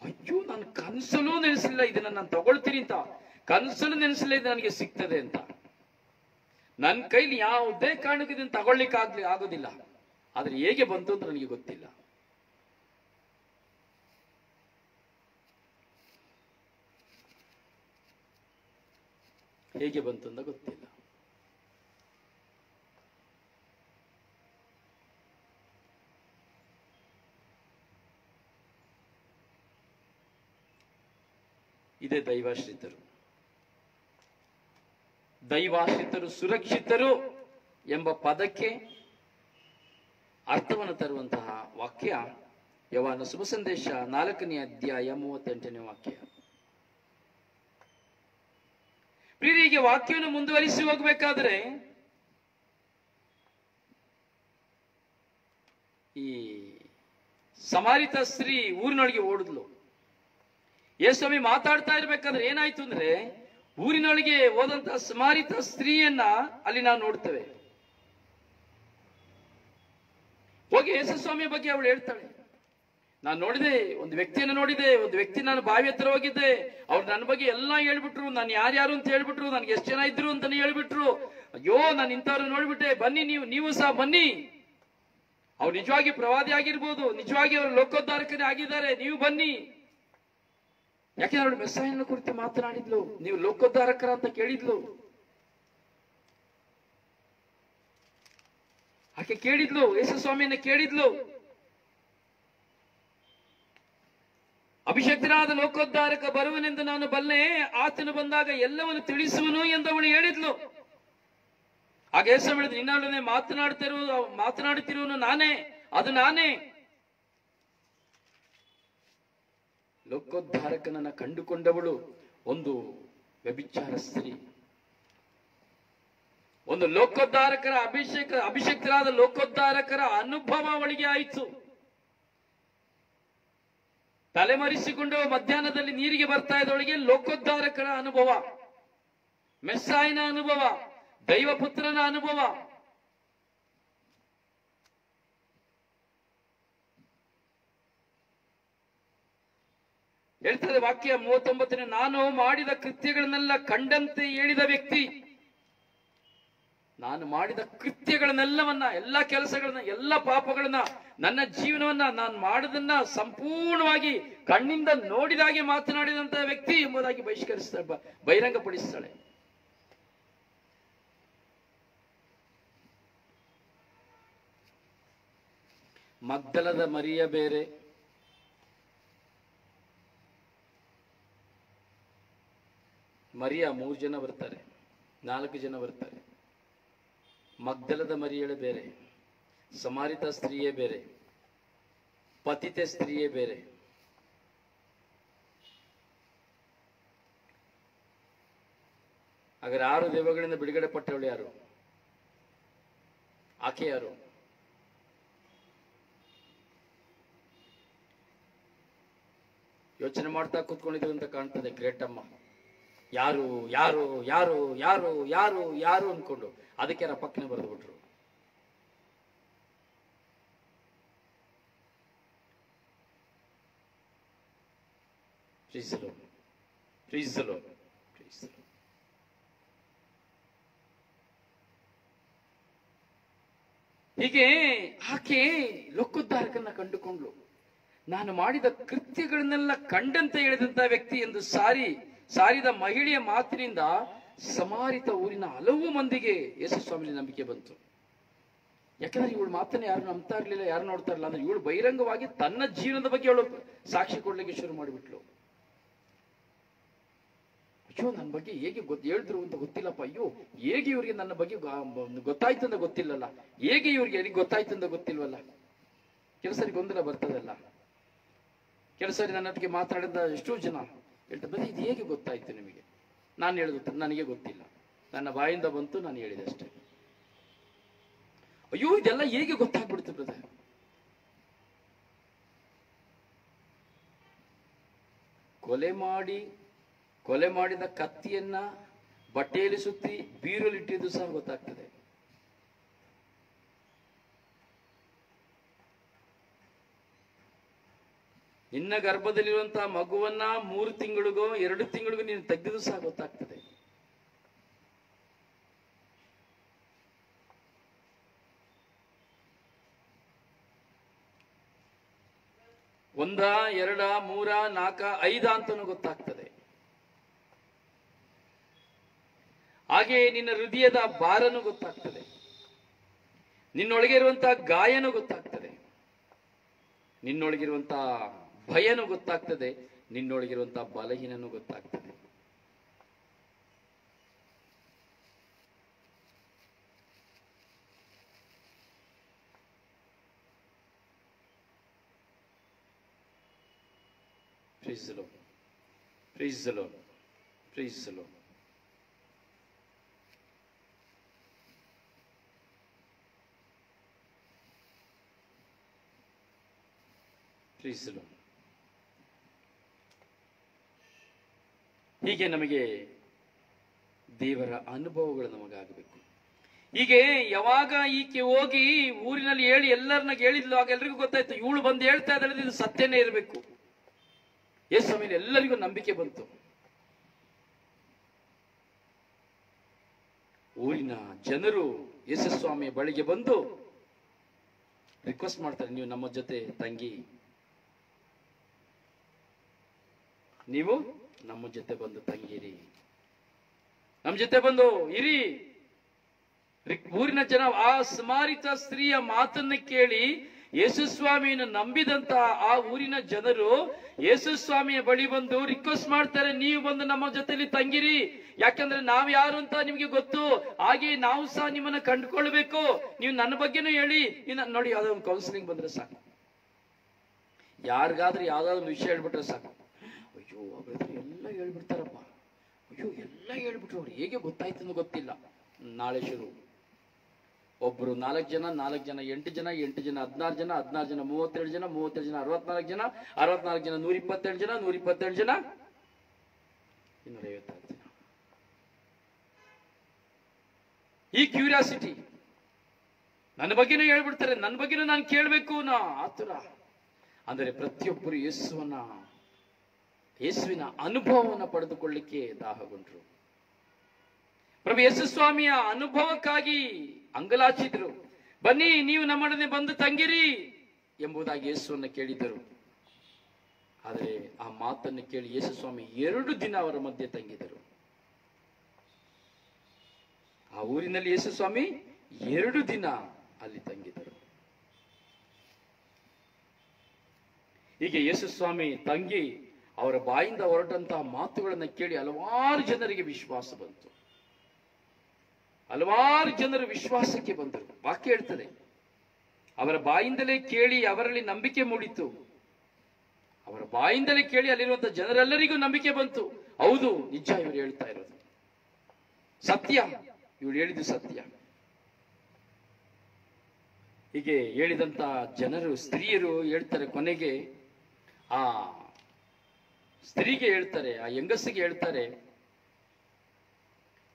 ಅಯ್ಯೋ, ನಾನು ಕನಸಲ್ಲೂ ನೆನೆಸಿಲ್ಲ, ಇದನ್ನ ನಾನು ತಗೊಳ್ತೀನಿ ಅಂತ. ಕನಸಲ್ಲೂ ನೆನೆಸಿಲ್ಲ, ಇದು ನನಗೆ ಸಿಗ್ತದೆ ಅಂತ. ನನ್ನ ಕೈಲಿ ಯಾವುದೇ ಕಾರಣಕ್ಕೆ ಇದನ್ನು ತಗೊಳ್ಲಿಕ್ಕೆ ಆಗೋದಿಲ್ಲ. ಆದ್ರೆ ಹೇಗೆ ಬಂತು ಅಂತ ನನಗೆ ಗೊತ್ತಿಲ್ಲ. ಹೇಗೆ ಬಂತು ಅಂತ ಗೊತ್ತಿಲ್ಲ. ಇದೇ ದೈವಾಶ್ರಿತರು. ದೈವಾಶ್ರಿತರು ಸುರಕ್ಷಿತರು ಎಂಬ ಪದಕ್ಕೆ ಅರ್ಥವನ್ನು ತರುವಂತಹ ವಾಕ್ಯ ಯವನ ಶುಭ ಸಂದೇಶ ನಾಲ್ಕನೇ ಅಧ್ಯಾಯ ಮೂವತ್ತೆಂಟನೇ ವಾಕ್ಯ. ಪ್ರಿಯರಿಗೆ ವಾಕ್ಯವನ್ನು ಮುಂದುವರಿಸಿ ಹೋಗಬೇಕಾದ್ರೆ ಈ ಸಮಾರಿತ ಸ್ತ್ರೀ ಊರಿನೊಳಗೆ ಓಡಿದ್ಲು. ಯೇಸ್ವಾಮಿ ಮಾತಾಡ್ತಾ ಇರ್ಬೇಕಾದ್ರೆ ಏನಾಯ್ತು ಅಂದ್ರೆ ಊರಿನೊಳಗೆ ಹೋದಂತ ಸಮಾರಿತ ಸ್ತ್ರೀಯನ್ನ ಅಲ್ಲಿ ನಾವು ನೋಡ್ತೇವೆ. ಹೋಗಿ ಯೇಸುಸ್ವಾಮಿಯ ಬಗ್ಗೆ ಅವಳು ಹೇಳ್ತಾಳೆ. ನಾನು ನೋಡಿದೆ, ಒಂದು ವ್ಯಕ್ತಿಯನ್ನು ನೋಡಿದೆ, ಒಂದು ವ್ಯಕ್ತಿ ನಾನು ಬಾವಿ ಹತ್ರ ಹೋಗಿದ್ದೆ. ಅವ್ರು ನನ್ನ ಬಗ್ಗೆ ಎಲ್ಲ ಹೇಳ್ಬಿಟ್ರು, ನಾನು ಯಾರ್ಯಾರು ಅಂತ ಹೇಳ್ಬಿಟ್ರು, ನನ್ಗೆ ಎಷ್ಟು ಜನ ಇದ್ರು ಅಂತಾನೆ ಹೇಳ್ಬಿಟ್ರು. ಅಯ್ಯೋ, ನಾನು ಇಂಥವ್ರು ನೋಡ್ಬಿಟ್ಟೆ, ಬನ್ನಿ ನೀವು ನೀವು ಸಹ ಬನ್ನಿ. ಅವ್ರು ನಿಜವಾಗಿ ಪ್ರವಾದಿ ಆಗಿರ್ಬೋದು, ನಿಜವಾಗಿ ಅವರು ಲೋಕೋದ್ಧಾರಕರೇ ಆಗಿದ್ದಾರೆ, ನೀವು ಬನ್ನಿ. ಯಾಕೆಂದ್ರೆ ಅವಳು ಮೆಸ್ಸಾಯನ ಕುರಿತು ಮಾತನಾಡಿದ್ಲು, ನೀವು ಲೋಕೋದ್ಧಾರಕರ ಅಂತ ಕೇಳಿದ್ಲು. ಆಕೆ ಕೇಳಿದ್ಲು, ಯೇಸು ಸ್ವಾಮಿಯನ್ನ ಕೇಳಿದ್ಲು. ಅಭಿಷಕ್ತರಾದ ಲೋಕೋದ್ಧಾರಕ ಬರುವನೆಂದು ನಾನು ಬಲ್ಲೆ, ಆತನು ಬಂದಾಗ ಎಲ್ಲವನ್ನು ತಿಳಿಸುವನು ಎಂದವಳು ಹೇಳಿದ್ಲು. ಆಗ ಯೇಸು ಹೇಳಿದ್ರು ನಿನ್ನೊಡನೆ ಮಾತನಾಡ್ತಿರುವ ಮಾತನಾಡುತ್ತಿರುವನು ನಾನೇ, ಅದು ನಾನೇ. ಲೋಕೋದ್ಧಾರಕನನ್ನ ಕಂಡುಕೊಂಡವಳು ಒಂದು ವ್ಯಭಿಚಾರ ಸ್ತ್ರೀ. ಒಂದು ಲೋಕೋದ್ಧಾರಕರ ಅಭಿಷೇಕ, ಅಭಿಷೇಕ್ತರಾದ ಲೋಕೋದ್ಧಾರಕರ ಅನುಭವ ಅವಳಿಗೆ ಆಯಿತು. ತಲೆಮರೆಸಿಕೊಂಡು ಮಧ್ಯಾಹ್ನದಲ್ಲಿ ನೀರಿಗೆ ಬರ್ತಾ ಇದ್ದವಳಿಗೆ ಲೋಕೋದ್ಧಾರಕರ ಅನುಭವ, ಮೆಸ್ಸಾಯಿನ ಅನುಭವ, ದೈವಪುತ್ರನ ಅನುಭವ. ಹೇಳ್ತದೆ ವಾಕ್ಯ ಮೂವತ್ತೊಂಬತ್ತನೇ, ನಾನು ಮಾಡಿದ ಕೃತ್ಯಗಳನ್ನೆಲ್ಲ ಕಂಡಂತೆ ಹೇಳಿದ ವ್ಯಕ್ತಿ. ನಾನು ಮಾಡಿದ ಕೃತ್ಯಗಳನ್ನೆಲ್ಲವನ್ನ, ಎಲ್ಲ ಕೆಲಸಗಳನ್ನ, ಎಲ್ಲ ಪಾಪಗಳನ್ನ, ನನ್ನ ಜೀವನವನ್ನ ನಾನು ಮಾಡದನ್ನ ಸಂಪೂರ್ಣವಾಗಿ ಕಣ್ಣಿಂದ ನೋಡಿದಾಗೆ ಮಾತನಾಡಿದಂತಹ ವ್ಯಕ್ತಿ ಎಂಬುದಾಗಿ ಬಹಿಷ್ಕರಿಸ್ತಾಳೆ ಬಹಿರಂಗಪಡಿಸ್ತಾಳೆ. ಮಗ್ದಲದ ಮರಿಯ ಬೇರೆ. ಮರಿಯ ಮೂರು ಜನ ಬರ್ತಾರೆ, ನಾಲ್ಕು ಜನ ಬರ್ತಾರೆ. ಮಗ್ದಲದ ಮರಿಯಳೆ ಬೇರೆ, ಸಮಾರಿತ ಸ್ತ್ರೀಯೇ ಬೇರೆ, ಪತಿತೆ ಸ್ತ್ರೀಯೇ ಬೇರೆ. ಹಾಗಾದ್ರೆ ಆರು ದೇವಗಳಿಂದ ಬಿಡುಗಡೆ ಪಟ್ಟವಳು ಯಾರು? ಆಕೆ ಯಾರು? ಯೋಚನೆ ಮಾಡ್ತಾ ಕೂತ್ಕೊಂಡಿದ್ರು ಅಂತ ಕಾಣ್ತದೆ, ಗ್ರೇಟಮ್ಮ. ಯಾರು ಯಾರು ಯಾರು ಯಾರು ಯಾರು ಯಾರು ಅನ್ಕೊಂಡು. ಅದಕ್ಕೆ ಯಾರ ಪಕ್ಕನೆ ಬರೆದು ಬಿಟ್ರು ಹೀಗೆ ಆಕೆ ಲೋಕೋದ್ಧಾರಕನ್ನ ಕಂಡುಕೊಂಡ್ಲು ನಾನು ಮಾಡಿದ ಕೃತ್ಯಗಳನ್ನೆಲ್ಲ ಕಂಡಂತೆ ಹೇಳಿದಂತ ವ್ಯಕ್ತಿ ಎಂದು ಸಾರಿ, ಸಾರಿದ ಮಹಿಳೆಯ ಮಾತಿನಿಂದ ಸಮಾರಿತ ಊರಿನ ಹಲವು ಮಂದಿಗೆ ಯೇಸು ಸ್ವಾಮಿ ನಂಬಿಕೆ ಬಂತು. ಯಾಕಂದ್ರೆ ಇವಳು ಮಾತನ್ನ ಯಾರು ನಂಬ್ತಾ ಇರಲಿಲ್ಲ, ಯಾರು ನೋಡ್ತಾ ಇರಲಿಲ್ಲ ಅಂದ್ರೆ ಇವಳು ಬಹಿರಂಗವಾಗಿ ತನ್ನ ಜೀವನದ ಬಗ್ಗೆ ಅವಳು ಸಾಕ್ಷಿ ಕೊಡ್ಲಿಕ್ಕೆ ಶುರು ಮಾಡಿಬಿಟ್ಲು. ಅಯ್ಯೋ ನನ್ನ ಬಗ್ಗೆ ಹೇಗೆ ಗೊತ್ತ ಹೇಳಿದ್ರು ಅಂತ ಗೊತ್ತಿಲ್ಲಪ್ಪ. ಅಯ್ಯೋ, ಹೇಗೆ ಇವರಿಗೆ ನನ್ನ ಬಗ್ಗೆ ಗೊತ್ತಾಯ್ತು ಅಂತ ಗೊತ್ತಿಲ್ಲಲ್ಲ. ಹೇಗೆ ಇವ್ರಿಗೆ ಎಲ್ಲಿ ಗೊತ್ತಾಯ್ತು ಅಂತ ಗೊತ್ತಿಲ್ವಲ್ಲ. ಕೆಲಸರಿ ಗೊಂದಲ ಬರ್ತದಲ್ಲ. ಕೆಲಸರಿ ನನ್ನ ಹತ್ತಿಗೆ ಮಾತಾಡಿದ ಎಷ್ಟೋ ಜನ ಹೇಳ್ತಾರೆ, ಬರೀ ಇದು ಹೇಗೆ ಗೊತ್ತಾಯ್ತು ನಿಮಗೆ? ನಾನು ಹೇಳಿದ ನನಗೆ ಗೊತ್ತಿಲ್ಲ. ನನ್ನ ಬಾಯಿಂದ ಬಂತು, ನಾನು ಹೇಳಿದೆ ಅಷ್ಟೇ. ಅಯ್ಯೋ, ಇದೆಲ್ಲ ಹೇಗೆ ಗೊತ್ತಾಗ್ಬಿಡ್ತು ಬ್ರದರ್ ಕೊಲೆ ಮಾಡಿ, ಕೊಲೆ ಮಾಡಿದ ಕತ್ತಿಯನ್ನ ಬಟ್ಟೆಯಲ್ಲಿ ಸುತ್ತಿ ಬೀರಲ್ಲಿ ಇಟ್ಟಿದ್ದು ಸಹ ಗೊತ್ತಾಗ್ತದೆ. ನಿನ್ನ ಗರ್ಭದಲ್ಲಿರುವಂತಹ ಮಗುವನ್ನ ಮೂರು ತಿಂಗಳಿಗೋ ಎರಡು ತಿಂಗಳಿಗೋ ನೀನು ತೆಗೆದು ಸಹ ಗೊತ್ತಾಗ್ತದೆ. ಒಂದ, ಎರಡ, ಮೂರ ನಾಲ್ಕ ಐದ ಅಂತನೂ ಗೊತ್ತಾಗ್ತದೆ. ಹಾಗೆ ನಿನ್ನ ಹೃದಯದ ಭಾರನು ಗೊತ್ತಾಗ್ತದೆ. ನಿನ್ನೊಳಗೆ ಇರುವಂತಹ ಗಾಯನು ಗೊತ್ತಾಗ್ತದೆ. ನಿನ್ನೊಳಗಿರುವಂತಹ ಭಯನು ಗೊತ್ತಾಗ್ತದೆ ನಿನ್ನೊಳಗಿರುವಂತಹ ಬಲಹೀನನು ಗೊತ್ತಾಗ್ತದೆ. ಪ್ರೀಸಲೋ the ಪ್ರೀಸ್ Praise ಹೀಗೆ ನಮಗೆ ದೇವರ ಅನುಭವಗಳು ನಮಗಾಗಬೇಕು. ಹೀಗೆ ಯಾವಾಗ ಈಕೆ ಹೋಗಿ ಊರಿನಲ್ಲಿ ಹೇಳಿ ಎಲ್ಲರನ್ನ ಹೇಳಿದ್ಲು ಆಗ ಎಲ್ರಿಗೂ ಗೊತ್ತಾಯ್ತು, ಇವಳು ಬಂದು ಹೇಳ್ತಾ ಇದ್ದಾಳೆ, ಇದು ಸತ್ಯನೇ ಇರಬೇಕು. ಎಸ್ ಸ್ವಾಮಿ ಎಲ್ಲರಿಗೂ ನಂಬಿಕೆ ಬಂತು. ಊರಿನ ಜನರು ಯೇಸುಸ್ವಾಮಿಯ ಬಳಿಗೆ ಬಂದು ರಿಕ್ವೆಸ್ಟ್ ಮಾಡ್ತಾರೆ, ನೀವು ನಮ್ಮ ಜೊತೆ ತಂಗಿ. ನೀವು? ನಮ್ಮ ಜೊತೆ ಬಂದು ತಂಗಿರಿ. ನಮ್ಮ ಜೊತೆ ಬಂದು ಇರಿ. ಊರಿನ ಜನ ಆ ಸ್ಮಾರಿತ ಸ್ತ್ರೀಯ ಮಾತನ್ನ ಕೇಳಿ ಯೇಸುಸ್ವಾಮಿಯನ್ನು ನಂಬಿದಂತ ಆ ಊರಿನ ಜನರು ಯೇಸುಸ್ವಾಮಿಯ ಬಳಿ ಬಂದು ರಿಕ್ವೆಸ್ಟ್ ಮಾಡ್ತಾರೆ, ನೀವು ಬಂದು ನಮ್ಮ ಜೊತೆಲಿ ತಂಗಿರಿ. ಯಾಕಂದ್ರೆ ನಾವ್ ಯಾರು ಅಂತ ನಿಮ್ಗೆ ಗೊತ್ತು. ಹಾಗೆ ನಾವು ಸಹ ನಿಮ್ಮನ್ನ ಕಂಡುಕೊಳ್ಬೇಕು ನೀವು ನನ್ನ ಬಗ್ಗೆನೂ ಹೇಳಿ. ನೋಡಿ, ಯಾವ್ದೋ ಒಂದು ಕೌನ್ಸಿಲಿಂಗ್ ಬಂದ್ರೆ ಸಾಕು. ಯಾರಿಗಾದ್ರೂ ಯಾವ್ದಾದ್ರು ವಿಷಯ ಹೇಳ್ಬಿಟ್ರೆ ಸಾಕು. ಅಯ್ಯೋ ಹೇಳ್ಬಿಡ್ತಾರಪ್ಪ. ಅಯ್ಯೋ, ಎಲ್ಲ ಹೇಳ್ಬಿಟ್ರು. ಅವ್ರು ಹೇಗೆ ಗೊತ್ತಾಯ್ತು ಗೊತ್ತಿಲ್ಲ. ನಾಳೆ ಶುರು. ಒಬ್ರು ನಾಲ್ಕು ಜನ ನಾಲ್ಕು ಜನ, ಎಂಟು ಜನ ಎಂಟು ಜನ, ಹದಿನಾರು ಜನ ಹದಿನಾರು ಜನ, ಮೂವತ್ತೆರಡು ಜನ ಮೂವತ್ತೆರಡು ಜನ, ಅರವತ್ನಾಲ್ಕು ಜನ ಅರವತ್ನಾಲ್ಕು ಜನ ನೂರ ಇಪ್ಪತ್ತೆರಡು ಜನ ನೂರ ಇಪ್ಪತ್ತೆರಡು ಜನ. ಇನ್ನೂರ ಐವತ್ತಾರು ಜನ. ಈ ಕ್ಯೂರಿಯಾಸಿಟಿ ನನ್ನ ಬಗ್ಗೆನೂ ಹೇಳ್ಬಿಡ್ತಾರೆ. ನನ್ನ ಬಗ್ಗೆನೂ ನಾನು ಕೇಳಬೇಕು ನಾ ಆತುರ. ಅಂದರೆ ಪ್ರತಿಯೊಬ್ಬರು ಯೇಸುವನ್ನ ಯೇಸುವಿನ ಅನುಭವವನ್ನು ಪಡೆದುಕೊಳ್ಳಿಕ್ಕೆ ದಾಹಗೊಂಡ್ರು. ಪ್ರಭು ಯೇಸು ಸ್ವಾಮಿಯ ಅನುಭವಕ್ಕಾಗಿ ಅಂಗಲಾಚಿದ್ರು. ಬನ್ನಿ, ನೀವು ನಮ್ಮೊಡನೆ ಬಂದು ತಂಗಿರಿ ಎಂಬುದಾಗಿ ಯೇಸುವನ್ನು ಕೇಳಿದರು ಆದರೆ ಆ ಮಾತನ್ನು ಕೇಳಿ ಯೇಸು ಸ್ವಾಮಿ ಎರಡು ದಿನ ಅವರ ಮಧ್ಯೆ ತಂಗಿದರು. ಆ ಊರಿನಲ್ಲಿ ಯೇಸು ಸ್ವಾಮಿ ಎರಡು ದಿನ ಅಲ್ಲಿ ತಂಗಿದರು. ಹೀಗೆ ಯೇಸು ಸ್ವಾಮಿ ತಂಗಿ ಅವರ ಬಾಯಿಂದ ಹೊರಟಂತಹ ಮಾತುಗಳನ್ನು ಕೇಳಿ ಹಲವಾರು ಜನರಿಗೆ ವಿಶ್ವಾಸ ಬಂತು. ಹಲವಾರು ಜನರು ವಿಶ್ವಾಸಕ್ಕೆ ಬಂದರು. ವಾಕ್ಯ ಹೇಳ್ತದೆ, ಅವರ ಬಾಯಿಂದಲೇ ಕೇಳಿ ಅವರಲ್ಲಿ ನಂಬಿಕೆ ಮೂಡಿತು. ಅವರ ಬಾಯಿಂದಲೇ ಕೇಳಿ ಅಲ್ಲಿರುವಂತಹ ಜನರೆಲ್ಲರಿಗೂ ನಂಬಿಕೆ ಬಂತು. ಹೌದು, ನಿಜ ಇವರು ಹೇಳ್ತಾ ಇರೋದು. ಸತ್ಯ, ಇವರು ಹೇಳಿದ್ದು ಸತ್ಯ. ಹೀಗೆ ಹೇಳಿದಂತ ಜನರು, ಸ್ತ್ರೀಯರು ಹೇಳ್ತಾರೆ ಕೊನೆಗೆ, ಆ ಸ್ತ್ರೀಗೆ ಹೇಳ್ತಾರೆ, ಆ ಹೆಂಗಸಿಗೆ ಹೇಳ್ತಾರೆ,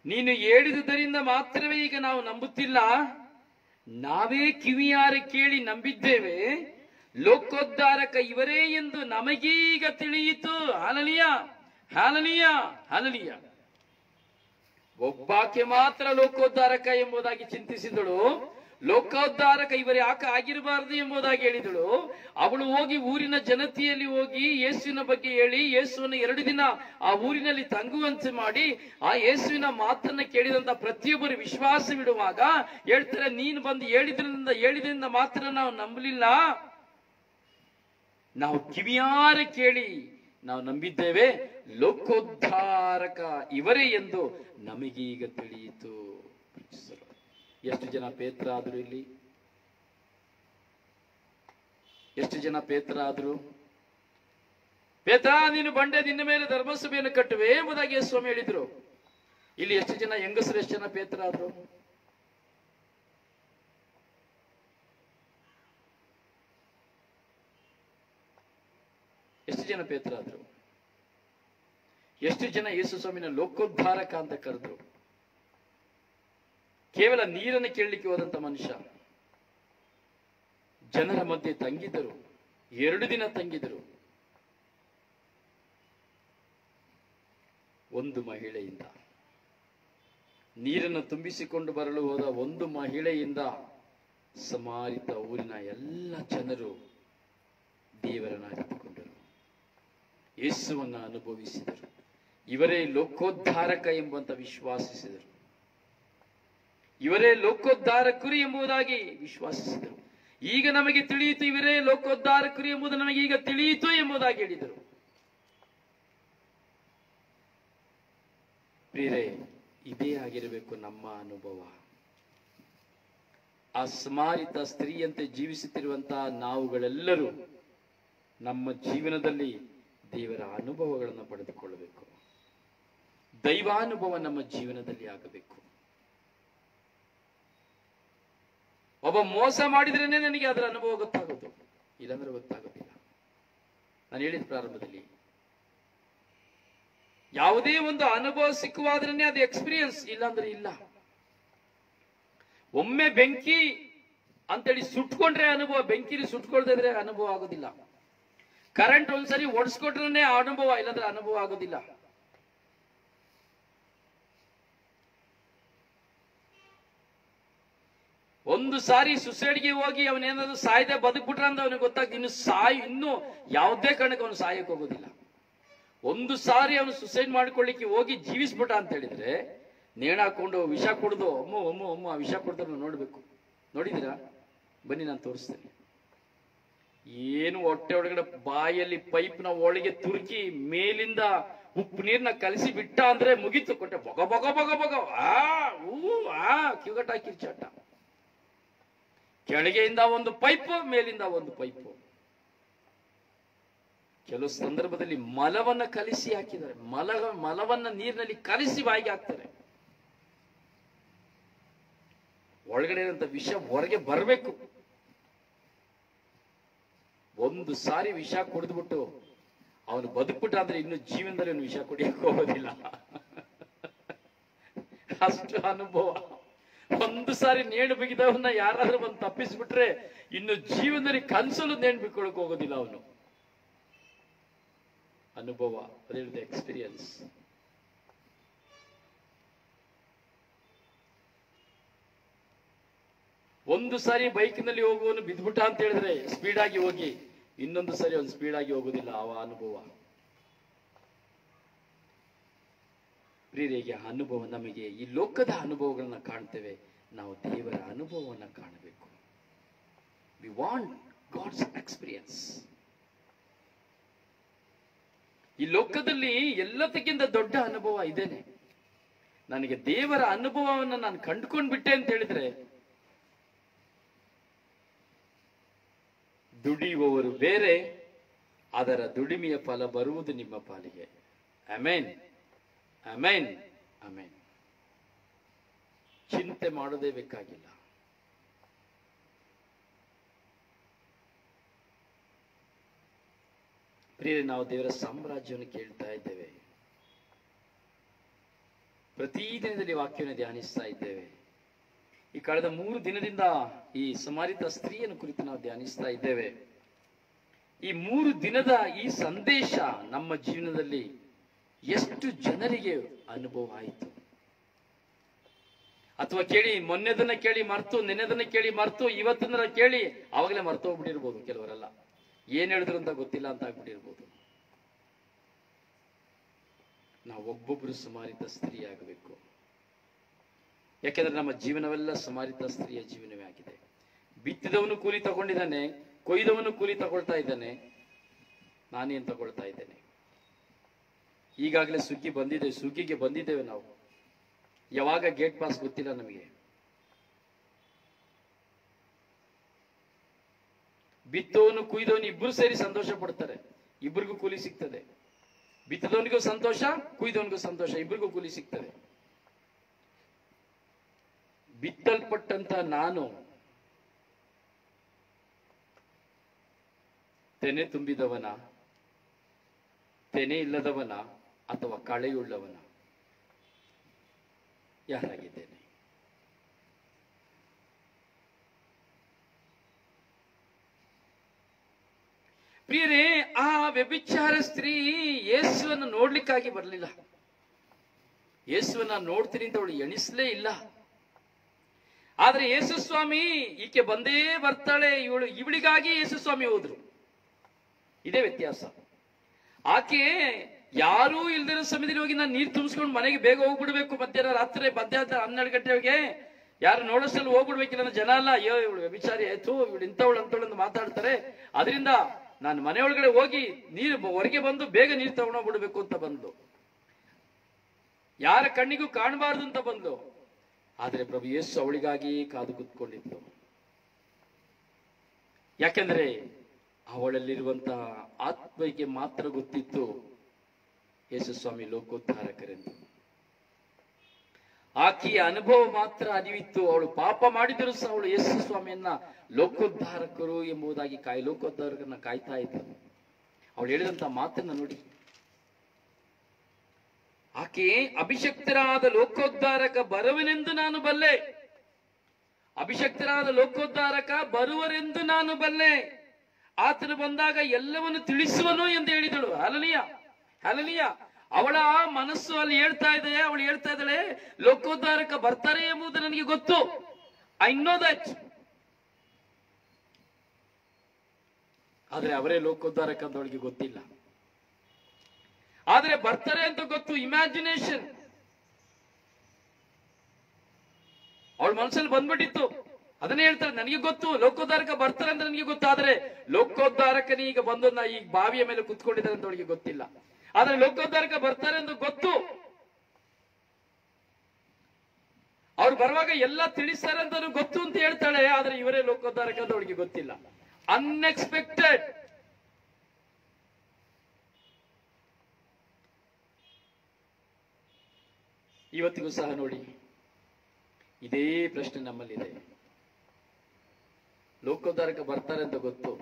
ನೀನು ಹೇಳಿದುದರಿಂದ ಮಾತ್ರವೇ ಈಗ ನಾವು ನಂಬುತ್ತಿಲ್ಲ. ನಾವೇ ಕಿವಿಯಾರೆ ಕೇಳಿ ನಂಬಿದ್ದೇವೆ. ಲೋಕೋದ್ಧಾರಕ ಇವರೇ ಎಂದು ನಮಗೀಗ ತಿಳಿಯಿತು. ಹಾಲಲಿಯ ಹಾಲನೀಯ ಹಾಲಲಿಯ. ಒಬ್ಬಾಕೆ ಮಾತ್ರ ಲೋಕೋದ್ಧಾರಕ ಎಂಬುದಾಗಿ ಚಿಂತಿಸಿದಳು. ಲೋಕೋದ್ಧಾರಕ ಇವರೇ ಯಾಕೆ ಆಗಿರಬಾರದು ಎಂಬುದಾಗಿ ಹೇಳಿದಳು. ಅವಳು ಹೋಗಿ ಊರಿನ ಜನತೆಯಲ್ಲಿ ಹೋಗಿ ಯೇಸುವಿನ ಬಗ್ಗೆ ಹೇಳಿ, ಯೇಸುವನ್ನು ಎರಡು ದಿನ ಆ ಊರಿನಲ್ಲಿ ತಂಗುವಂತೆ ಮಾಡಿ, ಆ ಯೇಸುವಿನ ಮಾತನ್ನ ಕೇಳಿದಂತ ಪ್ರತಿಯೊಬ್ಬರು ವಿಶ್ವಾಸವಿಡುವಾಗ ಹೇಳ್ತಾರೆ, ನೀನು ಬಂದು ಹೇಳಿದ್ರಿಂದ ಹೇಳಿದ್ರಿಂದ ಮಾತ್ರ ನಾವು ನಂಬಲಿಲ್ಲ. ನಾವು ಕಿವಿಯಾರ ಕೇಳಿ ನಾವು ನಂಬಿದ್ದೇವೆ. ಲೋಕೋದ್ಧಾರಕ ಇವರೇ ಎಂದು ನಮಗೀಗ ತಿಳಿಯಿತು. ಎಷ್ಟು ಜನ ಪೇತ್ರ ಆದರು ಇಲ್ಲಿ? ಎಷ್ಟು ಜನ ಪೇತ್ರ ಆದರು ಪೇತ್ರ, ನೀನು ಬಂಡೆ ನಿನ್ನ ಮೇಲೆ ಧರ್ಮಸಭೆಯನ್ನು ಕಟ್ಟುವೆ ಎಂಬುದಾಗಿ ಯೇಸು ಸ್ವಾಮಿ ಹೇಳಿದ್ರು. ಇಲ್ಲಿ ಎಷ್ಟು ಜನ ಹೆಂಗಸರು, ಎಷ್ಟು ಜನ ಪೇತ್ರ ಆದ್ರು ಎಷ್ಟು ಜನ ಪೇತ್ರ ಆದ್ರು ಎಷ್ಟು ಜನ ಯೇಸು ಸ್ವಾಮಿನ ಲೋಕೋದ್ಧಾರಕ ಅಂತ ಕರೆದ್ರು? ಕೇವಲ ನೀರನ್ನು ಕೇಳಲಿಕ್ಕೆ ಹೋದಂತ ಮನುಷ್ಯ. ಜನರ ಮಧ್ಯೆ ತಂಗಿದರು ಎರಡು ದಿನ ತಂಗಿದರು ಒಂದು ಮಹಿಳೆಯಿಂದ. ನೀರನ್ನು ತುಂಬಿಸಿಕೊಂಡು ಬರಲು ಹೋದ ಒಂದು ಮಹಿಳೆಯಿಂದ ಸಮಾರಿತ ಊರಿನ ಎಲ್ಲ ಜನರು ದೇವರನ್ನ ಅರಿತುಕೊಂಡರು ಯೇಸುವನ್ನ ಅನುಭವಿಸಿದರು. ಇವರೇ ಲೋಕೋದ್ಧಾರಕ ಎಂಬಂತ ವಿಶ್ವಾಸಿಸಿದರು. ಇವರೇ ಲೋಕೋದ್ಧಾರಕರು ಎಂಬುದಾಗಿ ವಿಶ್ವಾಸಿಸಿದರು. ಈಗ ನಮಗೆ ತಿಳಿಯಿತು ಇವರೇ ಲೋಕೋದ್ಧಾರಕರು ಎಂಬುದು ನಮಗೆ ಈಗ ತಿಳಿಯಿತು ಎಂಬುದಾಗಿ ಹೇಳಿದರು. ಪ್ರಿಯರೇ, ಇದೇ ಆಗಿರಬೇಕು ನಮ್ಮ ಅನುಭವ. ಆ ಸ್ಮಾರಿತ ಸ್ತ್ರೀಯಂತೆ ಜೀವಿಸುತ್ತಿರುವಂತಹ ನಾವುಗಳೆಲ್ಲರೂ ನಮ್ಮ ಜೀವನದಲ್ಲಿ ದೇವರ ಅನುಭವಗಳನ್ನು ಪಡೆದುಕೊಳ್ಳಬೇಕು. ದೈವಾನುಭವ ನಮ್ಮ ಜೀವನದಲ್ಲಿ ಆಗಬೇಕು. ಒಬ್ಬ ಮೋಸ ಮಾಡಿದ್ರೇನೆ ನನಗೆ ಅದರ ಅನುಭವ ಗೊತ್ತಾಗೋದು. ಇಲ್ಲಾಂದ್ರೆ ಗೊತ್ತಾಗೋದಿಲ್ಲ. ನಾನು ಹೇಳಿದ ಪ್ರಾರಂಭದಲ್ಲಿ, ಯಾವುದೇ ಒಂದು ಅನುಭವ ಸಿಕ್ಕುವಾದ್ರೇನೆ ಅದು ಎಕ್ಸ್ಪೀರಿಯನ್ಸ್, ಇಲ್ಲಾಂದ್ರೆ ಇಲ್ಲ. ಒಮ್ಮೆ ಬೆಂಕಿ ಅಂತೇಳಿ ಸುಟ್ಕೊಂಡ್ರೆ ಅನುಭವ, ಬೆಂಕಿಲಿ ಸುಟ್ಕೊಳ್ದಿದ್ರೆ ಅನುಭವ ಆಗೋದಿಲ್ಲ. ಕರೆಂಟ್ ಒಂದ್ಸರಿ ಒಡಿಸ್ಕೊಟ್ರೆ ಅನುಭವ, ಇಲ್ಲಾಂದ್ರೆ ಅನುಭವ ಆಗೋದಿಲ್ಲ. ಒಂದು ಸಾರಿ ಸುಸೈಡ್ಗೆ ಹೋಗಿ ಅವನೇನಾದ್ರು ಸಾಯ್ದೆ ಬದುಕ್ಬಿಟ್ರ ಅಂತ ಅವನಿಗೆ ಗೊತ್ತಾಗ್ತದೆ, ಇನ್ನು ಸಾಯ್, ಇನ್ನು ಯಾವುದೇ ಕಾರಣಕ್ಕೆ ಅವನು ಸಾಯಕ್ಕೆ ಹೋಗೋದಿಲ್ಲ. ಒಂದು ಸಾರಿ ಅವನು ಸುಸೈಡ್ ಮಾಡ್ಕೊಳ್ಳಿಕ್ಕೆ ಹೋಗಿ ಜೀವಿಸ್ಬಿಟ್ಟ ಅಂತ ಹೇಳಿದ್ರೆ, ನೇಣ ಹಾಕೊಂಡು ವಿಷ ಕುಡ್ದು, ಅಮ್ಮ ಅಮ್ಮ ಅಮ್ಮ, ಆ ವಿಷ ಕುಡ್ದ್ರು ನೋಡ್ಬೇಕು. ನೋಡಿದ್ರಾ ಬನ್ನಿ, ನಾನು ತೋರಿಸ್ತೇನೆ. ಏನು ಹೊಟ್ಟೆ ಒಳಗಡೆ ಬಾಯಲ್ಲಿ ಪೈಪ್ನ ಒಳಗೆ ತುರುಕಿ ಮೇಲಿಂದ ಉಪ್ಪು ನೀರ್ನ ಕಲಸಿ ಬಿಟ್ಟ ಅಂದ್ರೆ ಮುಗೀತು, ಕೊಟ್ಟೆ. ಬೊಗ, ಬಗ ಬಗ ಬಗ. ಆ, ಊ, ಆ ಕಿವಗಟ ಕಿರ್ಚಾಟ ಕೆಳಗೆಯಿಂದ ಒಂದು ಪೈಪ್, ಮೇಲಿಂದ ಒಂದು ಪೈಪ್. ಕೆಲವು ಸಂದರ್ಭದಲ್ಲಿ ಮಲವನ್ನ ಕಲಿಸಿ ಹಾಕಿದ್ದಾರೆ. ಮಲ ಮಲವನ್ನ ನೀರಿನಲ್ಲಿ ಕಲಿಸಿ ಬಾಯಿಗೆ ಹಾಕ್ತಾರೆ. ಒಳಗಡೆ ಇರುವಂತ ವಿಷ ಹೊರಗೆ ಬರಬೇಕು. ಒಂದು ಸಾರಿ ವಿಷ ಕುಡಿದ್ಬಿಟ್ಟು ಅವನು ಬದುಕ್ಬಿಟ್ಟ ಅಂದ್ರೆ ಇನ್ನು ಜೀವನದಲ್ಲಿ ವಿಷ ಕುಡಿಯಕ್ಕೆ ಹೋಗೋದಿಲ್ಲ. ಅಷ್ಟು ಅನುಭವ. ಒಂದು ಸಾರಿ ನೇಣು ಬಿಗಿದವನ್ನ ಯಾರಾದ್ರೂ ಬಂದು ತಪ್ಪಿಸ್ಬಿಟ್ರೆ ಇನ್ನು ಜೀವನದಲ್ಲಿ ಕನ್ಸಲು ನೇಣು ಬಿಕ್ಕೊಳಕ್ ಹೋಗೋದಿಲ್ಲ ಅವನು. ಅನುಭವ, ಅದೇ ಎಕ್ಸ್ಪೀರಿಯನ್ಸ್ ಒಂದು ಸಾರಿ ಬೈಕ್ನಲ್ಲಿ ಹೋಗುವನು ಬಿದ್ಬಿಟ್ಟ ಅಂತ ಹೇಳಿದ್ರೆ ಸ್ಪೀಡ್ ಆಗಿ ಹೋಗಿ, ಇನ್ನೊಂದು ಸಾರಿ ಒಂದು ಸ್ಪೀಡ್ ಆಗಿ ಹೋಗುದಿಲ್ಲ ಆ ಅನುಭವ. ಪ್ರಿಯರಿಗೆ ಅನುಭವ ನಮಗೆ ಈ ಲೋಕದ ಅನುಭವಗಳನ್ನು ಕಾಣ್ತೇವೆ. ನಾವು ದೇವರ ಅನುಭವವನ್ನು ಕಾಣಬೇಕು. ವಿ ವಾಂಟ್ ಗಾಡ್ಸ್ ಎಕ್ಸ್ಪೀರಿಯನ್ಸ್ ಈ ಲೋಕದಲ್ಲಿ ಎಲ್ಲದಕ್ಕಿಂತ ದೊಡ್ಡ ಅನುಭವ ಇದೇನೆ. ನನಗೆ ದೇವರ ಅನುಭವವನ್ನು ನಾನು ಕಂಡುಕೊಂಡ್ಬಿಟ್ಟೆ ಅಂತ ಹೇಳಿದ್ರೆ, ದುಡಿಯುವವರು ಬೇರೆ, ಅದರ ದುಡಿಮೆಯ ಫಲ ಬರುವುದು ನಿಮ್ಮ ಪಾಲಿಗೆ. ಅಮೇನ್ ಅಮೇನ್ ಅಮೇನ್ ಚಿಂತೆ ಮಾಡೋದೇ ಬೇಕಾಗಿಲ್ಲ. ಪ್ರಿಯ ನಾವು ದೇವರ ಸಾಮ್ರಾಜ್ಯವನ್ನು ಕೇಳ್ತಾ ಇದ್ದೇವೆ. ಪ್ರತಿ ದಿನದಲ್ಲಿ ವಾಕ್ಯವನ್ನು ಧ್ಯಾನಿಸ್ತಾ ಇದ್ದೇವೆ. ಈ ಕಳೆದ ಮೂರು ದಿನದಿಂದ ಈ ಸಮಾರಿತ ಸ್ತ್ರೀಯನ್ನು ಕುರಿತು ನಾವು ಧ್ಯಾನಿಸ್ತಾ ಇದ್ದೇವೆ. ಈ ಮೂರು ದಿನದ ಈ ಸಂದೇಶ ನಮ್ಮ ಜೀವನದಲ್ಲಿ ಎಷ್ಟು ಜನರಿಗೆ ಅನುಭವ ಆಯಿತು? ಅಥವಾ ಕೇಳಿ, ಮೊನ್ನೆದನ್ನ ಕೇಳಿ ಮರ್ತು, ನಿನ್ನೆದನ್ನ ಕೇಳಿ ಮರ್ತು ಇವತ್ತನ್ನ ಕೇಳಿ ಅವಾಗಲೇ ಮರ್ತು ಹೋಗ್ಬಿಟ್ಟಿರ್ಬೋದು ಕೆಲವರೆಲ್ಲ. ಏನ್ ಹೇಳಿದ್ರು ಅಂತ ಗೊತ್ತಿಲ್ಲ ಅಂತ ಆಗ್ಬಿಟ್ಟಿರ್ಬೋದು. ನಾವು ಒಬ್ಬೊಬ್ರು ಸುಮಾರಿತ ಸ್ತ್ರೀ ಆಗಬೇಕು. ಯಾಕೆಂದ್ರೆ ನಮ್ಮ ಜೀವನವೆಲ್ಲ ಸಮಾರಿತ ಸ್ತ್ರೀಯ ಜೀವನವೇ ಆಗಿದೆ. ಬಿತ್ತಿದವನು ಕೂಲಿ ತಗೊಂಡಿದ್ದಾನೆ, ಕೊಯ್ದವನು ಕೂಲಿ ತಗೊಳ್ತಾ ಇದ್ದಾನೆ, ನಾನೇನ್ ತಗೊಳ್ತಾ ಇದ್ದೇನೆ? ಈಗಾಗಲೇ ಸುಗ್ಗಿ ಬಂದಿದೆ, ಸುಗ್ಗಿಗೆ ಬಂದಿದ್ದೇವೆ ನಾವು. ಯಾವಾಗ ಗೇಟ್ ಪಾಸ್ ಗೊತ್ತಿಲ್ಲ ನಮಗೆ. ಬಿತ್ತೋನು ಕುಯ್ದವನು ಇಬ್ರು ಸೇರಿ ಸಂತೋಷ ಪಡ್ತಾರೆ. ಇಬ್ಬರಿಗೂ ಕೂಲಿ ಸಿಗ್ತದೆ. ಬಿತ್ತದವನಿಗೂ ಸಂತೋಷ, ಕುಯ್ದವನಿಗೂ ಸಂತೋಷ ಇಬ್ಬರಿಗೂ ಕೂಲಿ ಸಿಗ್ತದೆ. ಬಿತ್ತಲ್ಪಟ್ಟಂತ ನಾನು ತೆನೆ ತುಂಬಿದವನ, ತೆನೆ ಇಲ್ಲದವನ ಅಥವಾ ಕಳೆಯುಳ್ಳವನ? ಯಾರಾಗಿದ್ದೇನೆ? ಪ್ರಿಯರೇ, ಆ ವ್ಯಭಿಚಾರ ಸ್ತ್ರೀ ಯೇಸುವನ್ನು ನೋಡ್ಲಿಕ್ಕಾಗಿ ಬರಲಿಲ್ಲ. ಯೇಸುವನ್ನ ನೋಡ್ತೀನಿ ಅಂತ ಅವಳು ಎಣಿಸ್ಲೇ ಇಲ್ಲ. ಆದ್ರೆ ಯೇಸು ಸ್ವಾಮಿ ಈಕೆ ಬಂದೇ ಬರ್ತಾಳೆ. ಇವಳು ಇವಳಿಗಾಗಿ ಯೇಸು ಸ್ವಾಮಿ ಹೋದ್ರು. ಇದೇ ವ್ಯತ್ಯಾಸ. ಆಕೆ ಯಾರೂ ಇಲ್ದಿರೋ ಸಮಯದಲ್ಲಿ ಹೋಗಿ ನಾನು ನೀರು ತುಂಬಿಸ್ಕೊಂಡು ಮನೆಗೆ ಬೇಗ ಹೋಗ್ಬಿಡ್ಬೇಕು ಮಧ್ಯಾಹ್ನ ರಾತ್ರಿ ಮಧ್ಯಾಹ್ನ ಹನ್ನೆರಡು ಗಂಟೆಗೆ ಯಾರು ನೋಡೋಷ್ಟಲ್ಲಿ ಹೋಗ್ಬಿಡ್ಬೇಕಿಲ್ಲ ಜನ ಅಲ್ಲ, ಅಯ್ಯೋ, ಇವಳು ವ್ಯಭಿಚಾರಿ ಆಯ್ತು ಇವಳು ಇಂಥವಳು ಅಂತವಳು ಅಂತ ಮಾತಾಡ್ತಾರೆ. ಅದರಿಂದ ನಾನು ಮನೆಯೊಳಗಡೆ ಹೋಗಿ ನೀರು ಹೊರಗೆ ಬಂದು ಬೇಗ ನೀರು ತಗೊಂಡೋಗ್ಬಿಡ್ಬೇಕು ಅಂತ ಬಂದು. ಯಾರ ಕಣ್ಣಿಗೂ ಕಾಣಬಾರ್ದು ಅಂತ ಬಂದು. ಆದರೆ ಪ್ರಭು ಯೇಸು ಅವಳಿಗಾಗಿ ಕಾದು ಕೂತ್ಕೊಂಡಿದ್ದು ಯಾಕೆಂದ್ರೆ ಅವಳಲ್ಲಿರುವಂತಹ ಆತ್ಮಕ್ಕೆ ಮಾತ್ರ ಗೊತ್ತಿತ್ತು. ಯೇಸು ಸ್ವಾಮಿ ಲೋಕೋದ್ಧಾರಕರೆಂದು ಆಕೆಯ ಅನುಭವ ಮಾತ್ರ ಅರಿವಿತ್ತು. ಅವಳು ಪಾಪ ಮಾಡಿದರೂ ಸಹ ಅವಳು ಯೇಸು ಸ್ವಾಮಿಯನ್ನ ಲೋಕೋದ್ಧಾರಕರು ಎಂಬುದಾಗಿ ಕಾಯಿ, ಲೋಕೋದ್ಧಾರಕರನ್ನ ಕಾಯ್ತಾ ಇದ್ದಳು. ಅವಳು ಹೇಳಿದಂತ ಮಾತನ್ನ ನೋಡಿ. ಆಕೆ ಅಭಿಷಕ್ತರಾದ ಲೋಕೋದ್ಧಾರಕ ಬರುವನೆಂದು ನಾನು ಬಲ್ಲೆ. ಅಭಿಷಕ್ತರಾದ ಲೋಕೋದ್ಧಾರಕ ಬರುವರೆಂದು ನಾನು ಬಲ್ಲೆ. ಆತನು ಬಂದಾಗ ಎಲ್ಲವನ್ನು ತಿಳಿಸುವನು ಎಂದು ಹೇಳಿದಳು. ಹಲಲಿಯ. ಹಲಲಿಯ ಅವಳ ಮನಸ್ಸು ಅಲ್ಲಿ ಹೇಳ್ತಾ ಇದೆ, ಅವಳು ಹೇಳ್ತಾ ಇದ್ದಾಳೆ, ಲೋಕೋದ್ಧಾರಕ ಬರ್ತಾರೆ ಎಂಬುದು ನನಗೆ ಗೊತ್ತು. ಐ ನೋ ದಟ್ ಆದ್ರೆ ಅವರೇ ಲೋಕೋದ್ಧಾರಕ ಅಂತ ಅವಳಿಗೆ ಗೊತ್ತಿಲ್ಲ. ಆದ್ರೆ ಬರ್ತಾರೆ ಅಂತ ಗೊತ್ತು ಇಮ್ಯಾಜಿನೇಷನ್ ಅವಳ ಮನಸ್ಸಲ್ಲಿ ಬಂದ್ಬಿಟ್ಟಿತ್ತು. ಅದನ್ನೇ ಹೇಳ್ತಾರೆ, ನನಗೆ ಗೊತ್ತು, ಲೋಕೋದ್ಧಾರಕ ಬರ್ತಾರೆ ಅಂತ ನನಗೆ ಗೊತ್ತಾದ್ರೆ ಲೋಕೋದ್ಧಾರಕನೇ ಈಗ ಬಂದು ನಾ ಈ ಬಾವಿಯ ಮೇಲೆ ಕುತ್ಕೊಂಡಿದ್ದಾರೆ ಅಂತ ಅವಳಿಗೆ ಗೊತ್ತಿಲ್ಲ. ಆದ್ರೆ ಲೋಕೋದ್ಧಾರಕ ಬರ್ತಾರೆ ಎಂದು ಗೊತ್ತು. ಅವ್ರು ಬರುವಾಗ ಎಲ್ಲ ತಿಳಿಸ್ತಾರೆ ಅಂತ ಗೊತ್ತು ಅಂತ ಹೇಳ್ತಾಳೆ, ಆದ್ರೆ ಇವರೇ ಲೋಕೋದ್ಧಾರಕ ಅಂತ ಅವಳಿಗೆ ಗೊತ್ತಿಲ್ಲ. ಅನ್ಎಕ್ಸ್ಪೆಕ್ಟೆಡ್ ಇವತ್ತಿಗೂ ಸಹ ನೋಡಿ, ಇದೇ ಪ್ರಶ್ನೆ ನಮ್ಮಲ್ಲಿದೆ. ಲೋಕೋದ್ಧಾರಕ ಬರ್ತಾರೆ ಅಂತ ಗೊತ್ತು.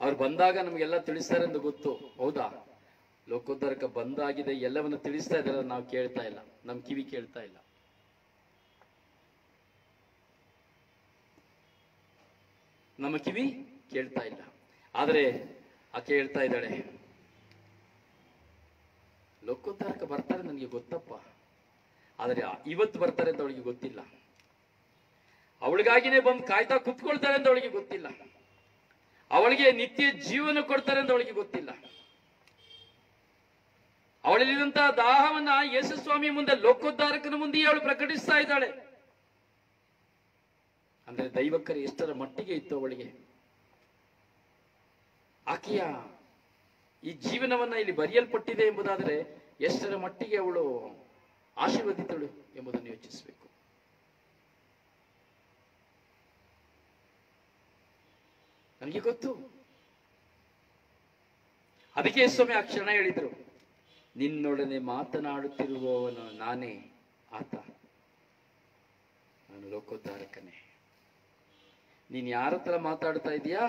ಅವ್ರು ಬಂದಾಗ ನಮಗೆಲ್ಲ ತಿಳಿಸ್ತಾರೆ ಅಂತ ಗೊತ್ತು. ಹೌದಾ? ಲೋಕೋದ್ಧಾರಕ ಬಂದಾಗಿದೆ, ಎಲ್ಲವನ್ನು ತಿಳಿಸ್ತಾ ಇದ್ದಾರೆ ನಾವು ಕೇಳ್ತಾ ಇಲ್ಲ. ನಮ್ಮ ಕಿವಿ ಕೇಳ್ತಾ ಇಲ್ಲ. ನಮ್ಮ ಕಿವಿ ಕೇಳ್ತಾ ಇಲ್ಲ. ಆದರೆ ಆಕೆ ಹೇಳ್ತಾ ಇದ್ದಾಳೆ ಲೋಕೋದ್ಧಾರಕ ಬರ್ತಾರೆ ನನಗೆ ಗೊತ್ತಪ್ಪ. ಆದರೆ ಇವತ್ತು ಬರ್ತಾರೆ ಅಂತ ಅವಳಿಗೆ ಗೊತ್ತಿಲ್ಲ. ಅವಳಿಗಾಗಿನೇ ಬಂದು ಕಾಯ್ತಾ ಕುತ್ಕೊಳ್ತಾರೆ ಅಂತ ಅವಳಿಗೆ ಗೊತ್ತಿಲ್ಲ. ಅವಳಿಗೆ ನಿತ್ಯ ಜೀವನ ಕೊಡ್ತಾರೆ ಅಂತ ಅವಳಿಗೆ ಗೊತ್ತಿಲ್ಲ. ಅವಳಲ್ಲಿರುವಂತಹ ದಾಹವನ್ನ ಯೇಸುಸ್ವಾಮಿ ಮುಂದೆ ಲೋಕೋದ್ಧಾರಕನ ಮುಂದೆ ಅವಳು ಪ್ರಕಟಿಸ್ತಾ ಇದ್ದಾಳೆ. ಅಂದ್ರೆ ದೈವಕರೆ ಎಷ್ಟರ ಮಟ್ಟಿಗೆ ಇತ್ತು ಅವಳಿಗೆ? ಆಕೆಯ ಈ ಜೀವನವನ್ನ ಇಲ್ಲಿ ಬರೆಯಲ್ಪಟ್ಟಿದೆ ಎಂಬುದಾದರೆ ಎಷ್ಟರ ಮಟ್ಟಿಗೆ ಅವಳು ಆಶೀರ್ವದಿತಳು ಎಂಬುದನ್ನು ಯೋಚಿಸಬೇಕು. ನನಗೆ ಗೊತ್ತು. ಅದಕ್ಕೆ ಸ್ವಾಮಿ ಆ ಕ್ಷಣ ಹೇಳಿದ್ರು. ನಿನ್ನೊಡನೆ ಮಾತನಾಡುತ್ತಿರುವವನು ನಾನೇ ಆತ. ನಾನು ಲೋಕೋದ್ಧಾರಕನೇ. ನೀನು ಯಾರ ಹತ್ರ ಮಾತಾಡ್ತಾ ಇದೀಯಾ?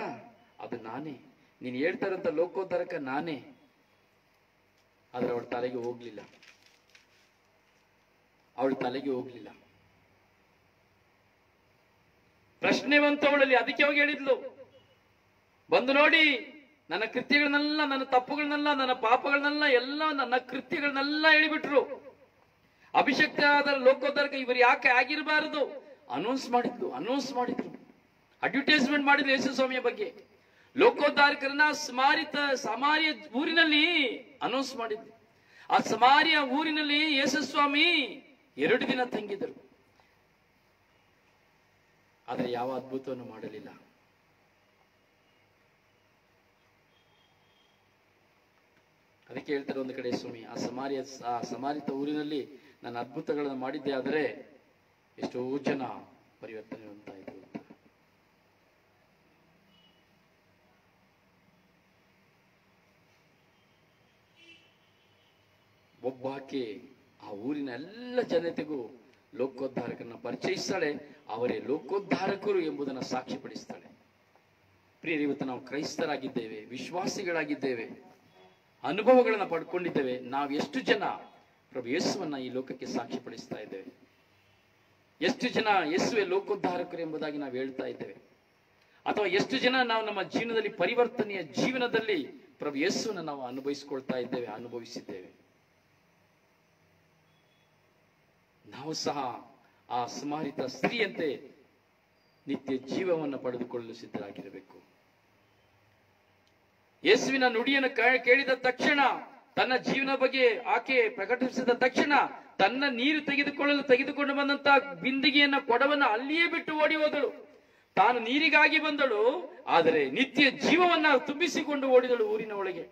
ಅದು ನಾನೇ. ನೀನು ಹೇಳ್ತಾರಂತ ಲೋಕೋದ್ಧಾರಕ ನಾನೇ. ಆದ್ರೆ ಅವಳ ತಲೆಗೆ ಹೋಗ್ಲಿಲ್ಲ. ಅವಳ ತಲೆಗೆ ಹೋಗ್ಲಿಲ್ಲ. ಪ್ರಶ್ನೆ ಬಂತು ಅವಳಲ್ಲಿ ಅದಕ್ಕೆ ಹೋಗಿ ಹೇಳಿದ್ಲು. ಬಂದು ನೋಡಿ. ನನ್ನ ಕೃತ್ಯಗಳನ್ನೆಲ್ಲ, ನನ್ನ ತಪ್ಪುಗಳನ್ನೆಲ್ಲ, ನನ್ನ ಪಾಪಗಳನ್ನೆಲ್ಲ, ಎಲ್ಲ ನನ್ನ ಕೃತ್ಯಗಳನ್ನೆಲ್ಲ ಹೇಳಿಬಿಟ್ರು. ಅಭಿಷಕ್ತರಾದ ಲೋಕೋದ್ಧಾರಕ ಇವರು ಯಾಕೆ ಆಗಿರಬಾರದು? ಅನೌನ್ಸ್ ಮಾಡಿದ್ರು ಅನೌನ್ಸ್ ಮಾಡಿದ್ರು. ಅಡ್ವರ್ಟೈಸ್ಮೆಂಟ್ ಮಾಡಿದ್ರು ಯೇಸು ಸ್ವಾಮಿಯ ಬಗ್ಗೆ. ಲೋಕೋದ್ಧಾರಕರನ್ನ ಸ್ಮಾರಿತ, ಸಮಾರಿಯ ಊರಿನಲ್ಲಿ ಅನೌನ್ಸ್ ಮಾಡಿದ್ರು. ಆ ಸಮಾರಿಯ ಊರಿನಲ್ಲಿ ಯೇಸು ಸ್ವಾಮಿ ಎರಡು ದಿನ ತಂಗಿದರು. ಆದರೆ ಯಾವ ಅದ್ಭುತವನ್ನು ಮಾಡಲಿಲ್ಲ. ಅದಕ್ಕೆ ಹೇಳ್ತಾರೆ ಒಂದು ಕಡೆ, ಸ್ವಾಮಿ, ಆ ಸಮಾರಿಯ, ಆ ಸಮಾರಿತ ಊರಿನಲ್ಲಿ ನಾನು ಅದ್ಭುತಗಳನ್ನು ಮಾಡಿದ್ದೆ ಆದರೆ ಎಷ್ಟೋ ಜನ ಪರಿವರ್ತನೆ ಹೊಂದಾಯಿತು ಅಂತ. ಒಬ್ಬಾಕೆ ಆ ಊರಿನ ಎಲ್ಲ ಜನತೆಗೂ ಲೋಕೋದ್ಧಾರಕನ್ನ ಪರಿಚಯಿಸ್ತಾಳೆ, ಅವರೇ ಲೋಕೋದ್ಧಾರಕರು ಎಂಬುದನ್ನು ಸಾಕ್ಷಿಪಡಿಸ್ತಾಳೆ. ಪ್ರಿಯರಿವತ್ತು ನಾವು ಕ್ರೈಸ್ತರಾಗಿದ್ದೇವೆ, ವಿಶ್ವಾಸಿಗಳಾಗಿದ್ದೇವೆ. ಅನುಭವಗಳನ್ನ ಪಡ್ಕೊಂಡಿದ್ದೇವೆ. ನಾವು ಎಷ್ಟು ಜನ ಪ್ರಭು ಯೇಸುವನ್ನ ಈ ಲೋಕಕ್ಕೆ ಸಾಕ್ಷಿಪಡಿಸ್ತಾ ಇದ್ದೇವೆ. ಎಷ್ಟು ಜನ ಯೇಸುವೆ ಲೋಕೋದ್ಧಾರಕರು ಎಂಬುದಾಗಿ ನಾವು ಹೇಳ್ತಾ ಇದ್ದೇವೆ. ಅಥವಾ ಎಷ್ಟು ಜನ ನಾವು ನಮ್ಮ ಜೀವನದಲ್ಲಿ ಪರಿವರ್ತನೆಯ ಜೀವನದಲ್ಲಿ ಪ್ರಭು ಯೇಸುವನ್ನ ನಾವು ಅನುಭವಿಸಿಕೊಳ್ತಾ ಇದ್ದೇವೆ, ಅನುಭವಿಸಿದ್ದೇವೆ. ನಾವು ಸಹ ಆ ಸುಮಾರಿತ ಸ್ತ್ರೀಯಂತೆ ನಿತ್ಯ ಜೀವವನ್ನು ಪಡೆದುಕೊಳ್ಳಲು ಸಿದ್ಧರಾಗಿರಬೇಕು. ಯೇಸುವಿನ ನುಡಿಯನ್ನು ಕೇಳಿದ ತಕ್ಷಣ, ತನ್ನ ಜೀವನ ಬಗ್ಗೆ ಆಕೆ ಪ್ರಕಟಿಸಿದ ತಕ್ಷಣ, ತನ್ನ ನೀರು ತೆಗೆದುಕೊಳ್ಳಲು ತೆಗೆದುಕೊಂಡು ಬಂದಂತ ಬಿಂದಿಗೆಯನ್ನ ಕೊಡವನ್ನ ಅಲ್ಲಿಯೇ ಬಿಟ್ಟು ಓಡಿ ಹೋದಳು. ತಾನು ನೀರಿಗಾಗಿ ಬಂದಳು, ಆದರೆ ನಿತ್ಯ ಜೀವವನ್ನ ತುಂಬಿಸಿಕೊಂಡು ಓಡಿದಳು ಊರಿನ ಒಳಗೆ.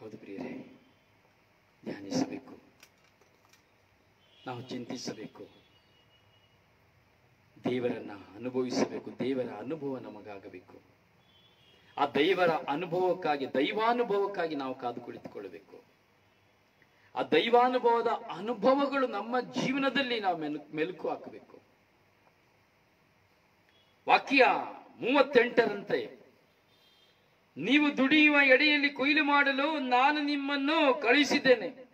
ಹೌದು ಪ್ರಿಯರೇ, ಧ್ಯಾನಿಸಬೇಕು. ನಾವು ಚಿಂತಿಸಬೇಕು. ದೇವರನ್ನ ಅನುಭವಿಸಬೇಕು, ದೇವರ ಅನುಭವ ನಮಗಾಗಬೇಕು. ಆ ದೈವರ ಅನುಭವಕ್ಕಾಗಿ, ದೈವಾನುಭವಕ್ಕಾಗಿ ನಾವು ಕಾದು ಕುಳಿತುಕೊಳ್ಳಬೇಕು. ಆ ದೈವಾನುಭವದ ಅನುಭವಗಳು ನಮ್ಮ ಜೀವನದಲ್ಲಿ ನಾವು ಮೆಲು ಮೆಲುಕು ಹಾಕಬೇಕು. ವಾಕ್ಯ ಮೂವತ್ತೆಂಟರಂತೆ, ನೀವು ದುಡಿಯುವ ಎಡೆಯಲ್ಲಿ ಕೊಯ್ಲು ಮಾಡಲು ನಾನು ನಿಮ್ಮನ್ನು ಕಳುಹಿಸಿದ್ದೇನೆ.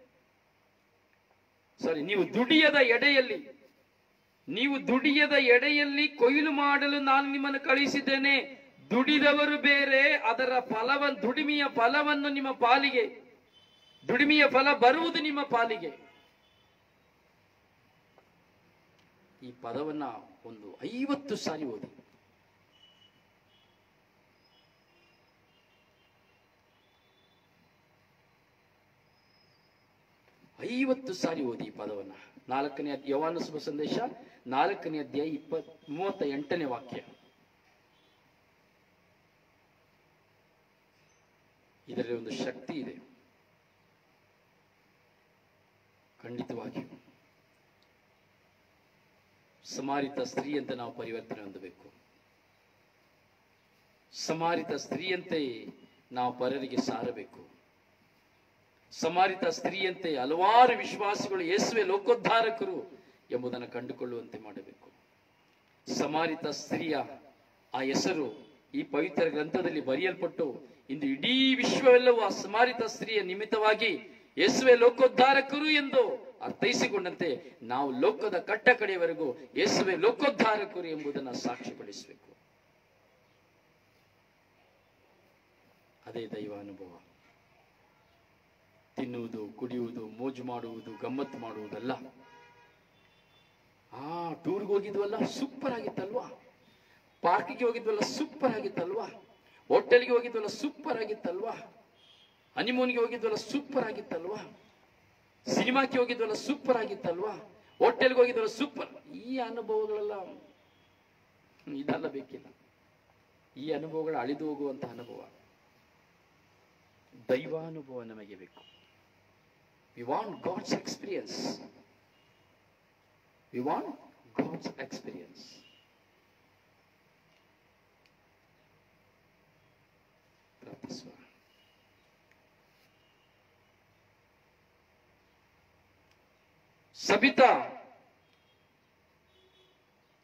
ಸಾರಿ, ನೀವು ದುಡಿಯದ ಎಡೆಯಲ್ಲಿ ನೀವು ದುಡಿಯದ ಎಡೆಯಲ್ಲಿ ಕೊಯ್ಲು ಮಾಡಲು ನಾನು ನಿಮ್ಮನ್ನು ಕಳಿಸಿದ್ದೇನೆ ದುಡಿದವರು ಬೇರೆ, ಅದರ ಫಲವ ದುಡಿಮೆಯ ಫಲವನ್ನು ನಿಮ್ಮ ಪಾಲಿಗೆ. ದುಡಿಮೆಯ ಫಲ ಬರುವುದು ನಿಮ್ಮ ಪಾಲಿಗೆ. ಈ ಪದವನ್ನ ಒಂದು ಐವತ್ತು ಸಾರಿ ಓದಿ. ಐವತ್ತು ಸಾರಿ ಓದಿ ಈ ಪದವನ್ನ. ನಾಲ್ಕನೇ ಯವಾನ ಸಂದೇಶ. ನಾಲ್ಕನೇ ಅಧ್ಯಾಯ ಇಪ್ಪತ್ ಮೂವತ್ತ ಎಂಟನೇ ವಾಕ್ಯ. ಇದರಲ್ಲಿ ಒಂದು ಶಕ್ತಿ ಇದೆ. ಖಂಡಿತವಾಗಿ. ಸಮಾರಿತ ಸ್ತ್ರೀ ಅಂತ ನಾವು ಪರಿವರ್ತನೆ ಹೊಂದಬೇಕು. ಸಮಾರಿತ ಸ್ತ್ರೀಯಂತೆ ನಾವು ಪರರಿಗೆ ಸಾರಬೇಕು. ಸಮಾರಿತ ಸ್ತ್ರೀಯಂತೆ ಹಲವಾರು ವಿಶ್ವಾಸಿಗಳು ಯೇಸುವೆ ಲೋಕೋದ್ಧಾರಕರು ಎಂಬುದನ್ನು ಕಂಡುಕೊಳ್ಳುವಂತೆ ಮಾಡಬೇಕು. ಸಮಾರಿತ ಸ್ತ್ರೀಯ ಆ ಹೆಸರು ಈ ಪವಿತ್ರ ಗ್ರಂಥದಲ್ಲಿ ಬರೆಯಲ್ಪಟ್ಟು ಇಂದು ಇಡೀ ವಿಶ್ವವೆಲ್ಲವೂ ಆ ಸಮಾರಿತ ಸ್ತ್ರೀಯ ನಿಮಿತ್ತವಾಗಿ ಯೇಸುವೆ ಲೋಕೋದ್ಧಾರಕರು ಎಂದು ಅರ್ಥೈಸಿಕೊಂಡಂತೆ ನಾವು ಲೋಕದ ಕಟ್ಟ ಕಡೆಯವರೆಗೂ ಯೇಸುವೆ ಲೋಕೋದ್ಧಾರಕರು ಎಂಬುದನ್ನು ಸಾಕ್ಷಿಪಡಿಸಬೇಕು. ಅದೇ ದೈವ ಅನುಭವ. ತಿನ್ನುವುದು, ಕುಡಿಯುವುದು, ಮೋಜು ಮಾಡುವುದು, ಗಮ್ಮತ್ತು ಮಾಡುವುದಲ್ಲ. ಟೂರ್ಗೆ ಹೋಗಿದ್ವಲ್ಲ ಸೂಪರ್ ಆಗಿತ್ತಲ್ವಾ? ಪಾರ್ಕಿಗೆ ಹೋಗಿದ್ವಲ್ಲ ಸೂಪರ್ ಆಗಿತ್ತಲ್ವಾ? ಹೋಟೆಲ್ಗೆ ಹೋಗಿದ್ವಲ್ಲ ಸೂಪರ್ ಆಗಿತ್ತಲ್ವಾ? ಹನಿಮೂನ್ಗೆ ಹೋಗಿದ್ವಲ್ಲ ಸೂಪರ್ ಆಗಿತ್ತಲ್ವಾ? ಸಿನಿಮಾಕ್ಕೆ ಹೋಗಿದ್ವಲ್ಲ ಸೂಪರ್ ಆಗಿತ್ತಲ್ವಾ? ಹೋಟೆಲ್ಗೆ ಹೋಗಿದ್ವಲ್ಲ ಸೂಪರ್ ಈ ಅನುಭವಗಳೆಲ್ಲ ಇದೆಲ್ಲ ಬೇಕಿಲ್ಲ. ಈ ಅನುಭವಗಳು ಅಳಿದು ಹೋಗುವಂತಹ ಅನುಭವ. ದೈವಾನುಭವ ನಮಗೆ ಬೇಕು. We want God's experience we want God's experience. ಪ್ರಾರ್ಥಿಸುವ ಸಬಿತಾ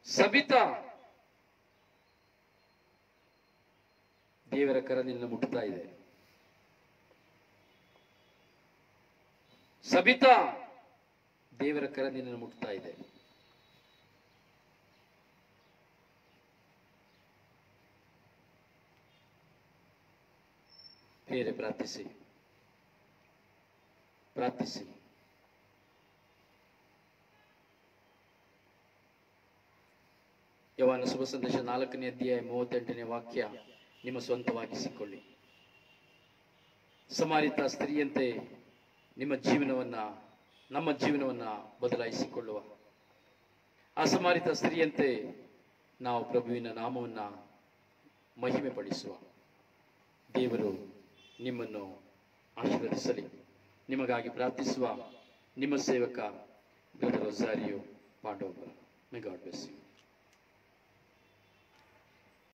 ಸಬಿತಾ ದೇವರ ಕರ ನಿನ್ನ ಮುಟ್ತಾ ಇದೆ. ಸಬಿತಾ ದೇವರ ಕರ ನಿನ್ನ ಮುಟ್ತಾ ಇದೆ. ಬೇರೆ ಪ್ರಾರ್ಥಿಸಿ. ಪ್ರಾರ್ಥಿಸಿ. ಯವನ ಶುಭ ಸಂದೇಶ ನಾಲ್ಕನೇ ಅಧ್ಯಾಯ ಮೂವತ್ತೆಂಟನೇ ವಾಕ್ಯ ನಿಮ್ಮ ಸ್ವಂತವಾಗಿಸಿಕೊಳ್ಳಿ. ಸಮಾರಿತ ಸ್ತ್ರೀಯಂತೆ ನಿಮ್ಮ ಜೀವನವನ್ನ, ನಮ್ಮ ಜೀವನವನ್ನ ಬದಲಾಯಿಸಿಕೊಳ್ಳುವ. ಅಸಮಾರಿತ ಸ್ತ್ರೀಯಂತೆ ನಾವು ಪ್ರಭುವಿನ ನಾಮವನ್ನ ಮಹಿಮೆ ಪಡಿಸುವ ದೇವರು ನಿಮ್ಮನ್ನು ಆಶೀರ್ವದಿಸಲಿ. ನಿಮಗಾಗಿ ಪ್ರಾರ್ಥಿಸುವ ನಿಮ್ಮ ಸೇವಕ brother Rosario Pandava may God bless you